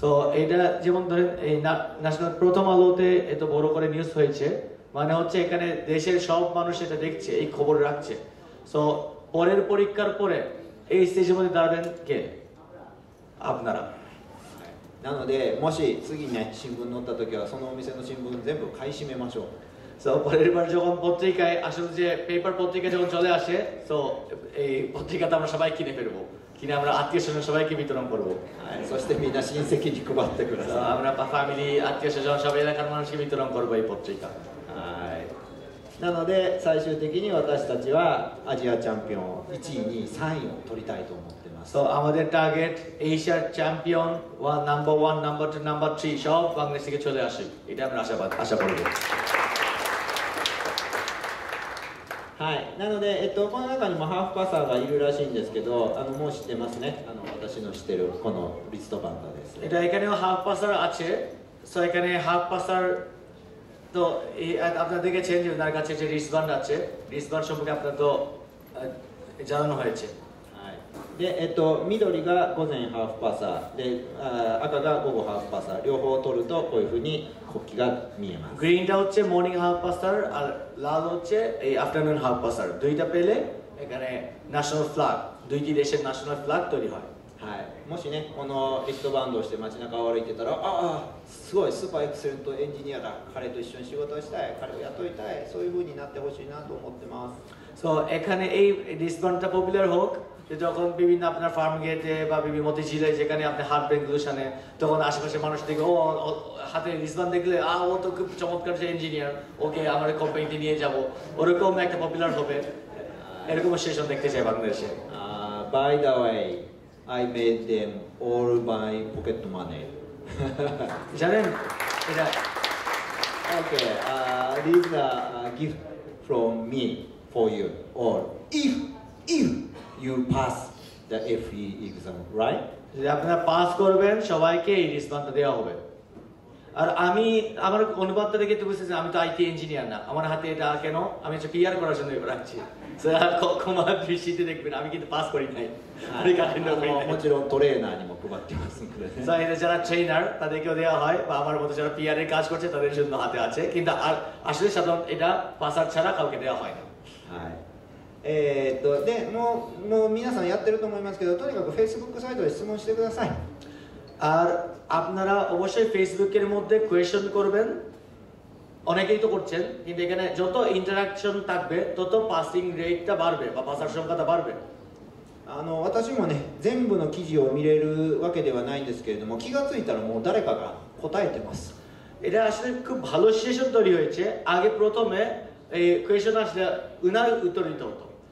সো এটা যেমন ধরেন এই ন্যাশনাল প্রথম আলোতে এত বড় করে নিউজ হয়েছে মানে হচ্ছে এখানে দেশের সব মানুষ এটা দেখছে এই খবর রাখছে সো পরের পরীক্ষার পরে এই স্টেজের মধ্যে দাঁড়াবেন কে আপনারা なのでもし次ね新聞載った時はそのお店の新聞全部買い占めましょう সো পরের বার যখন পত্রিকায় আসলে যে পেপার পত্রিকা যখন চলে আসে তো এই পত্রিকাটা আমরা সবাই কিনে ফেলবো কিনে আমরা আত্মীয় স্বজন সবাইকে বিতরণ করবো はい、そしてみんな親戚に配ってくだ তো さ আমরা ফ্যামিলি আত্মীয় স্বজন সব এলাকার মানুষকে বিতরণ করবো এই পত্রিকা いはいなので最終的に私たちはアジアチャンピオン1位2位3位を取りたいと思ってます তো আমাদের টার্গেট এশিয়ার champion one number one number two number three সব বাংলাদেশ থেকে চলে আসে এটা আমরা আশাবাদ আশা করবো はい、なので、えっと、この中にもハーフパサーがいるらしいんですけど、あのもう知ってますね、あの私の知ってるこのリストバンドです。 এটা এখানেও হাফ পাসার আছে সো এখানে হাফ পাসার তো এই আপনারা দেখেছেন যে তার কাছে যে রিসবান্ড আছে রিসবান্ড সম্পর্কে আপনার তো আহ, জানানো হয়েছে はい、 で、えっと、緑が午前ハーフパサーであー赤が午後ハーフパサー両方取るとこういうふうに国旗が見えます গ্রিনটা হচ্ছে মর্নিং হাফ পাসার আর লাল হচ্ছে এই আফটারনুন হাফ পাসার দুইটা পেলে এখানে ন্যাশনাল ফ্ল্যাগ দুইটি দেশের ন্যাশনাল ফ্ল্যাগ তৈরি হয় はい、もしねこのリストバンドをして街中を歩いてたらああすごいスーパーエクセレントエンジニアだ彼と一緒に仕事をしたい彼を雇いたいそういうふうになってほしいなと思ってます সো এখানে এই রিসবনটা পপুলার হোক যে যখন বিভিন্ন আপনার ফার্ম গেটে বা বিভিন্ন মতিঝিলে যেখানে আপনি হাত ব্রেকগুলোশনে তখন আশেপাশে মানুষ দেখবে ও হাতে রিসবান দেখলে আ ও তো খুব চমৎকার যে ইঞ্জিনিয়ার ওকে আমার কোম্পানিতে নিয়ে যাব। ওরকম একটা পপুলার হবে। এরকম সেশন দেখতে চাই বাংলাদেশে। By by the I I them all by pocket money. জানেন? এটা okay, uh, this is a, a gift from me for you pass the FE exam, right? যদি আপনারা পাস করবেন সবাইকে এই রিসপন্সটা দেওয়া হবে। আর আমি আমার অনুবাদটা দেখে তো বুঝতেছি আমি তো আইটি ইঞ্জিনিয়ার না। আমার হাতে এটা কেন? আমি হচ্ছে পিআর করার জন্য রাখছি স্যার কখনো দৃষ্টিতে দেখবেন আমি কিন্তু পাস করি নাই। হ্যাঁ, হ্যাঁ, হ্যাঁ, যারা ট্রেনার তাদেরকেও দেওয়া হয় বা আমার মতো যারা পিআর কাজ করছে তাদের জন্য হাতে আছে। কিন্তু আর আসলে সাধারণ এটা পাসার ছাড়া কাউকে দেওয়া হয় না। হ্যাঁ। えーっとでもうもう皆さんやってると思いますけど、とにかく Facebook サイトで質問してください。 আর আপনারা অবশ্যই ফেসবুকের মধ্যে কোয়েশন করবেন অনেকেই তো করছেন কিন্তু এখানে যত ইন্টারাকশন থাকবে তত পাসিং রেটটা বাড়বে বা পাসার সংখ্যাটা বাড়বে あの私もね全部の記事を見れるわけではないんですけれども気がついたらもう誰かが答えてます এটা আসলে খুব ভালো সেশন তৈরি হয়েছে আগে প্রথমে এই কোয়েশন আসলে উনার উত্তর দিতে হতো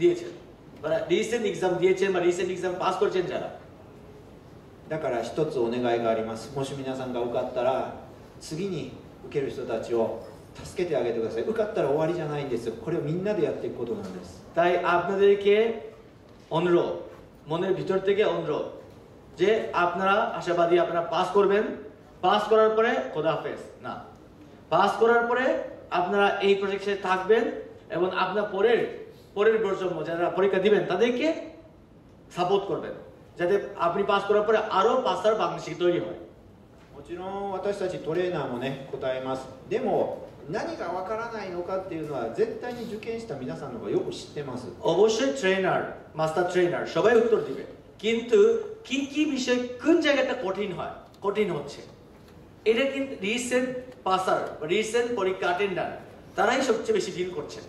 দিয়েছেন মানে রিসেন্ট এক্সাম দিয়েছেন বা রিসেন্ট এক্সাম পাস করেছেন যারা だから一つお願いがありますもし皆さんが受かったら次に受ける人たちを助けてあげてください受かったら終わりじゃないんですよこれをみんなでやっていくことなんです তাই আপনাদেরকে অনুরোধ মনের ভিতর থেকে অনুরোধ যে আপনারা আশাবাদী আপনারা পাস করবেন পাস করার পরে খোদা হাফেজ না পাস করার পরে আপনারা এই প্রজেক্টে থাকবেন এবং আপনার পরের পরের প্রজন্ম যারা পরীক্ষা দিবেন তাদেরকে সাপোর্ট করবেন যাতে আপনি পাস করার পরে আরো পাঁচটার বাংলাদেশি তৈরি হয় もちろん私たちトレーナーもね答えますでも何がわからないのかっていうのは絶対に受験した皆さんの方がよく知ってます অবশ্যই ট্রেনার মাস্টার ট্রেনার সবাই উত্তর দিবে কিন্তু কি কি বিষয় কোন জায়গাটা কঠিন হয় কঠিন হচ্ছে এটা কিন্তু রিসেন্ট পাসার রিসেন্ট পরীক্ষা অ্যাটেন্ডার তারাই সবচেয়ে বেশি ফিল করছেন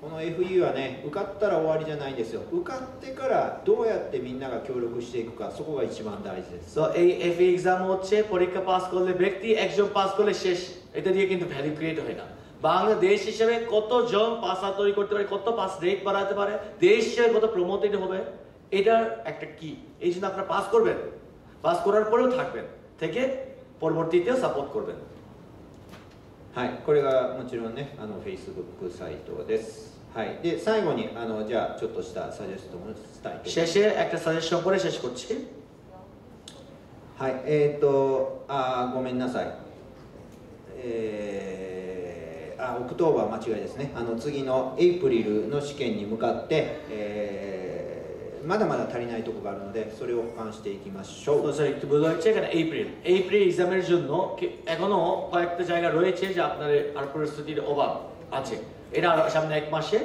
この FE はね受かったら終わりじゃないんですよ受かってからどうやってみんなが協力していくかそこが一番大事です তো এই এফএ এক্সাম হচ্ছে পরীক্ষা পাস করলে ব্যক্তি একজন পাস করলে শেষ এটা দিয়ে কিন্তু ভ্যালু ক্রিয়েট হয় না বাংলাদেশ হিসেবে কতজন পাস তৈরি করতে পারে কত পাস রেট বাড়াতে পারে দেশ হিসেবে কত প্রমোটেড হবে এটার একটা কি এই জন্য আপনারা পাস করবেন পাস করার পরেও থাকবেন থেকে পরবর্তীতেও সাপোর্ট করবেন はいこれがもちろんねあの Facebook サイトです はいで最後にあのじゃあちょっとしたサジェストもしたいと思います শেষে একটা সাজেশন করে শেষ করছি はいえっ、とあーごめんなさいえー、あオクトーバー間違いですねあの次のエイプリルの試験に向かって、えーまだまだ足りないところがあるのでそれを補完していきましょ তো う স্যার একটু বোঝা হচ্ছে এখানে এপ্রিল এপ্রিল এক্সামের জন্য কি- এখনো কয়েকটা জায়গা রয়েছে যে আপনার আর প্রস্তুতির অভাব আছে এটা আর সামনে এক মাসে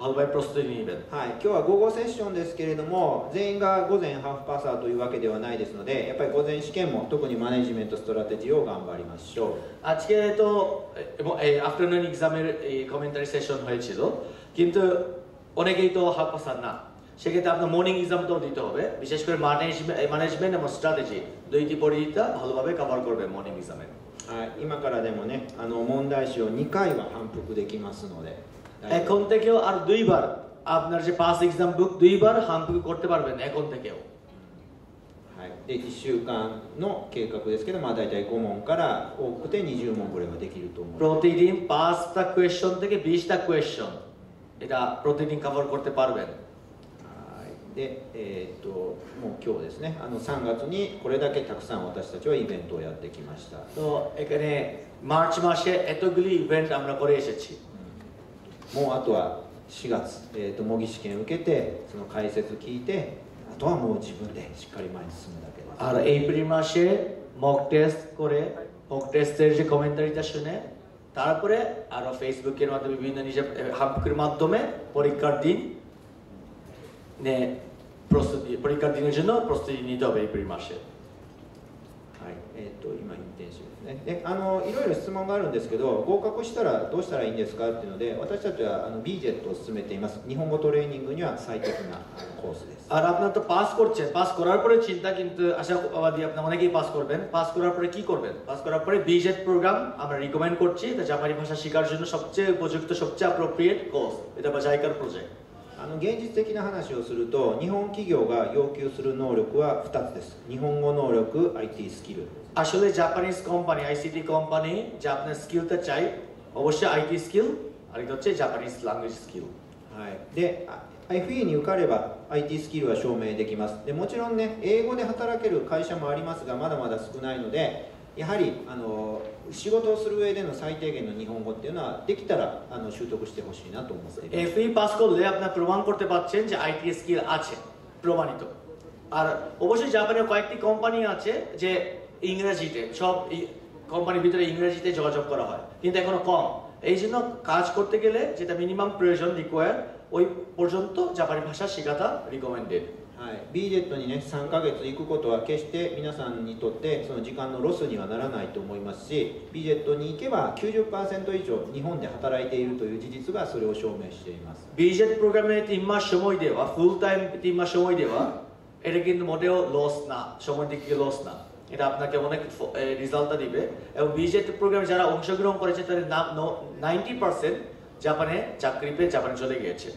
ভালোভাবে প্রস্তুতি নেবেন はい、今日は午後セッションですけれども全員が午前ハーフパーサーというわけではないですのでやっぱり午前試験も特にマネジメントストラテジーを頑張りましょう আজকে তো আফটারনুন এক্সামের এই কমেন্টারি সেশন হয়েছিল কিন্তু অনেকেই তো হাফ পাসার না সেক্ষেত্রে আপনার মর্নিং এক্সামটাও দিতে হবে বিশেষ করে ম্যানেজমেন্ট ম্যানেজমেন্ট এবং স্ট্র্যাটেজি দুইটি পরিচিতা ভালোভাবে কভার করবে মর্নিং এক্সামে はい、今からでもねあの問題集を2回は反復できますので大丈夫 এখন থেকেও আর দুইবার আপনার যে পাস এক্সাম বুক দুইবার হামপুক করতে পারবেন এখন থেকেও はい、で1週間の計画ですけど、まあ、大体5問から多くて20問ぐらいはできると思う প্রতিদিন পাঁচটা কোয়েশ্চন থেকে বিশটা কোয়েশ্চন এটা প্রতিদিন কভার করতে পারবেন はい で、えーっともう今日ですねあの3月にこれだけたくさん私たちはイベントをやってきました তো এখানে মার্চ মাসে এতগুলি ইভেন্ট আমরা করে এসেছি もうあとは4月、えー、と模擬試験受けてその解説聞いてあとはもう自分でしっかり前に進むだけです আর এপ্রিল মাসে মক টেস্ট করে মক টেস্টের যে কমেন্টারিটা শুনে তারপরে আরো ফেসবুকের মাধ্যমে বিভিন্ন নিজের হামপুকের মাধ্যমে পরীক্ষার দিন নে প্রস্তুতি পরীক্ষার দিনের জন্য প্রস্তুতি নিতে হবে এপ্রিল মাসে はいえー、と今インテンシブですねであのいろいろ質問があるんですけど合格したらどうしたらいいんですかっていうので私たちはあの BJET を進めています日本語トレーニングには最適なあのコースです আর আপনার তো পাস করছেন পাস করার পরে চিন্তা কিন্তু আশাবাদী আপনার অনেকেই পাস করবেন পাস করার পরে কি করবেন পাস করার পরে বিজেট প্রোগ্রাম আমরা রিকমেন্ড করছি এটা জাপানি ভাষা শেখার জন্য সবচেয়ে উপযুক্ত সবচেয়ে অ্যাপ্রোপ্রিয়েট কোর্স এটা বাজাইকার প্রজেক্ট あの現実的な話をすると日本企業が要求する能力は2つです日本語能力 IT スキル আসলে জাপানিজ কোম্পানি আইসিটি কোম্পানি যে আপনার স্কিলটা চাই অবশ্যই আইটি স্কিল আর এটা হচ্ছে জাপানিজ ল্যাঙ্গুয়েজ স্কিল はい、であ FE に受かれば IT スキルは証明できますでもちろんね英語で働ける会社もありますがまだまだ少ないのでやはりあの 仕事をする上での最低限の日本語っていうのはできたらあの習得してほしいなと思っています এফই পাস করলে আপনার প্রমাণ করতে পারছেন যে আইটি স্কিল আছে প্রমাণিত আর অবশ্যই জাপানের কয়েকটি কোম্পানি আছে যে ইংরেজিতে সব কোম্পানির ভিতরে ইংরেজিতে যোগাযোগ করা হয় কিন্তু এখনো কম এই জন্য কাজ করতে গেলে যেটা মিনিমাম প্রয়োজন রিকোয়ার ওই পর্যন্ত জাপানি ভাষা শেখাটা রিকমেন্ডেড はい、BJET にね3ヶ月行くことは決して皆さんにとってその時間のロスにはならないと思いますし BJET に行けば90%以上日本で働いているという事実がそれを証明しています বিজেট প্রোগ্রামে তিন মাস সময় দেওয়া ফুল টাইম তিন মাস সময় দেওয়া এটা কিন্তু মোটেও লস না সময় দিক থেকে লস না এটা আপনাকে অনেক রেজাল্টটা দিবে এবং বিজেট প্রোগ্রামে যারা অংশগ্রহণ করেছে তাদের নাইনটি পার্সেন্ট জাপানে চাকরি পেয়ে জাপানে চলে গিয়েছে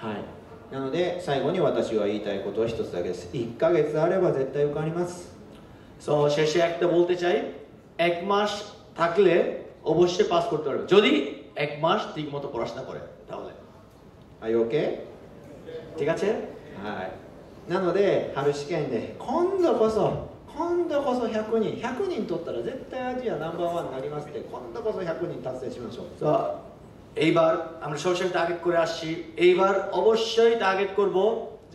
はい、 なので最後に私が言いたいことは一つだけです1ヶ月あれば絶対受かります সো শেষে একটা বলতে চাই এক মাস থাকলে অবশ্যই পাস করতে পারবে যদি এক মাস ঠিক মতো পড়াশোনা করে তাহলে Are you okay? ঠিক আছেはいなので春試験で今度こそ今度こそ100人100人取ったら絶対アジアナンバーワンになりますって今度こそ100人達成しましょう তো এইবার আমরা সবসময় টার্গেট করে আসছি এইবার অবশ্যই টার্গেট করব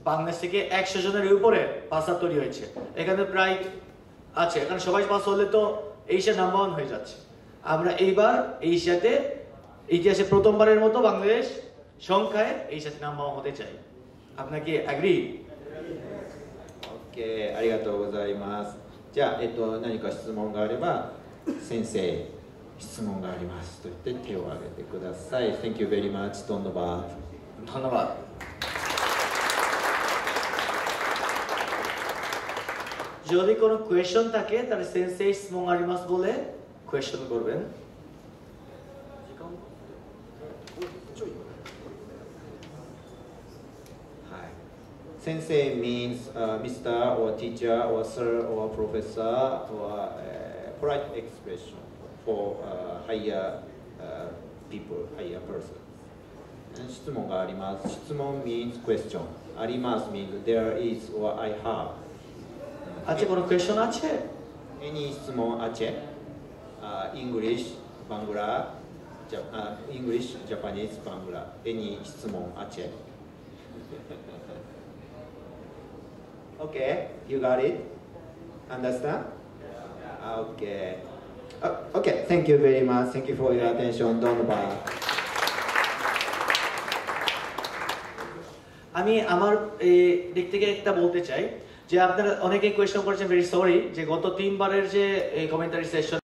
বাংলাদেশ থেকে একশো জনের উপরে পাসা তৈরি হয়েছে এখানে প্রায় আছে এখানে সবাই পাস হলে তো এশিয়া নাম্বার ওয়ান হয়ে যাচ্ছে আমরা এইবার এশিয়াতে ইতিহাসে প্রথমবারের মতো বাংলাদেশ সংখ্যায় এশিয়াতে নাম্বার ওয়ান হতে চাই আপনাকে agree OK ありがとうございますじゃあ、えっと、何か質問があれば先生 質問がありますと言って手を挙げてください Thank you very much どんどばどんどばジョディコのクエスチョンだけたら先生質問がありますボレクエスチョンゴルベン時間先生 means、uh, Mr. or teacher or sir or professor or、uh, polite expression for higher people, higher person. 質問があります。質問 means question. あります means there is or I have. あちこの question あち Any 質問あち English, バングラ、English, Japanese, バングラ。Any 質問あち Okay, you got it? Understand? Okay. Uh, okay, thank you very much. Thank you for your attention. Don't bye. আমি আমার দিক থেকে একটা বলতে চাই যে আপনারা অনেকেই কোয়েশ্চেন করেছেন ভেরি সরি যে গত তিনবারের যে কমেন্টারি সেশন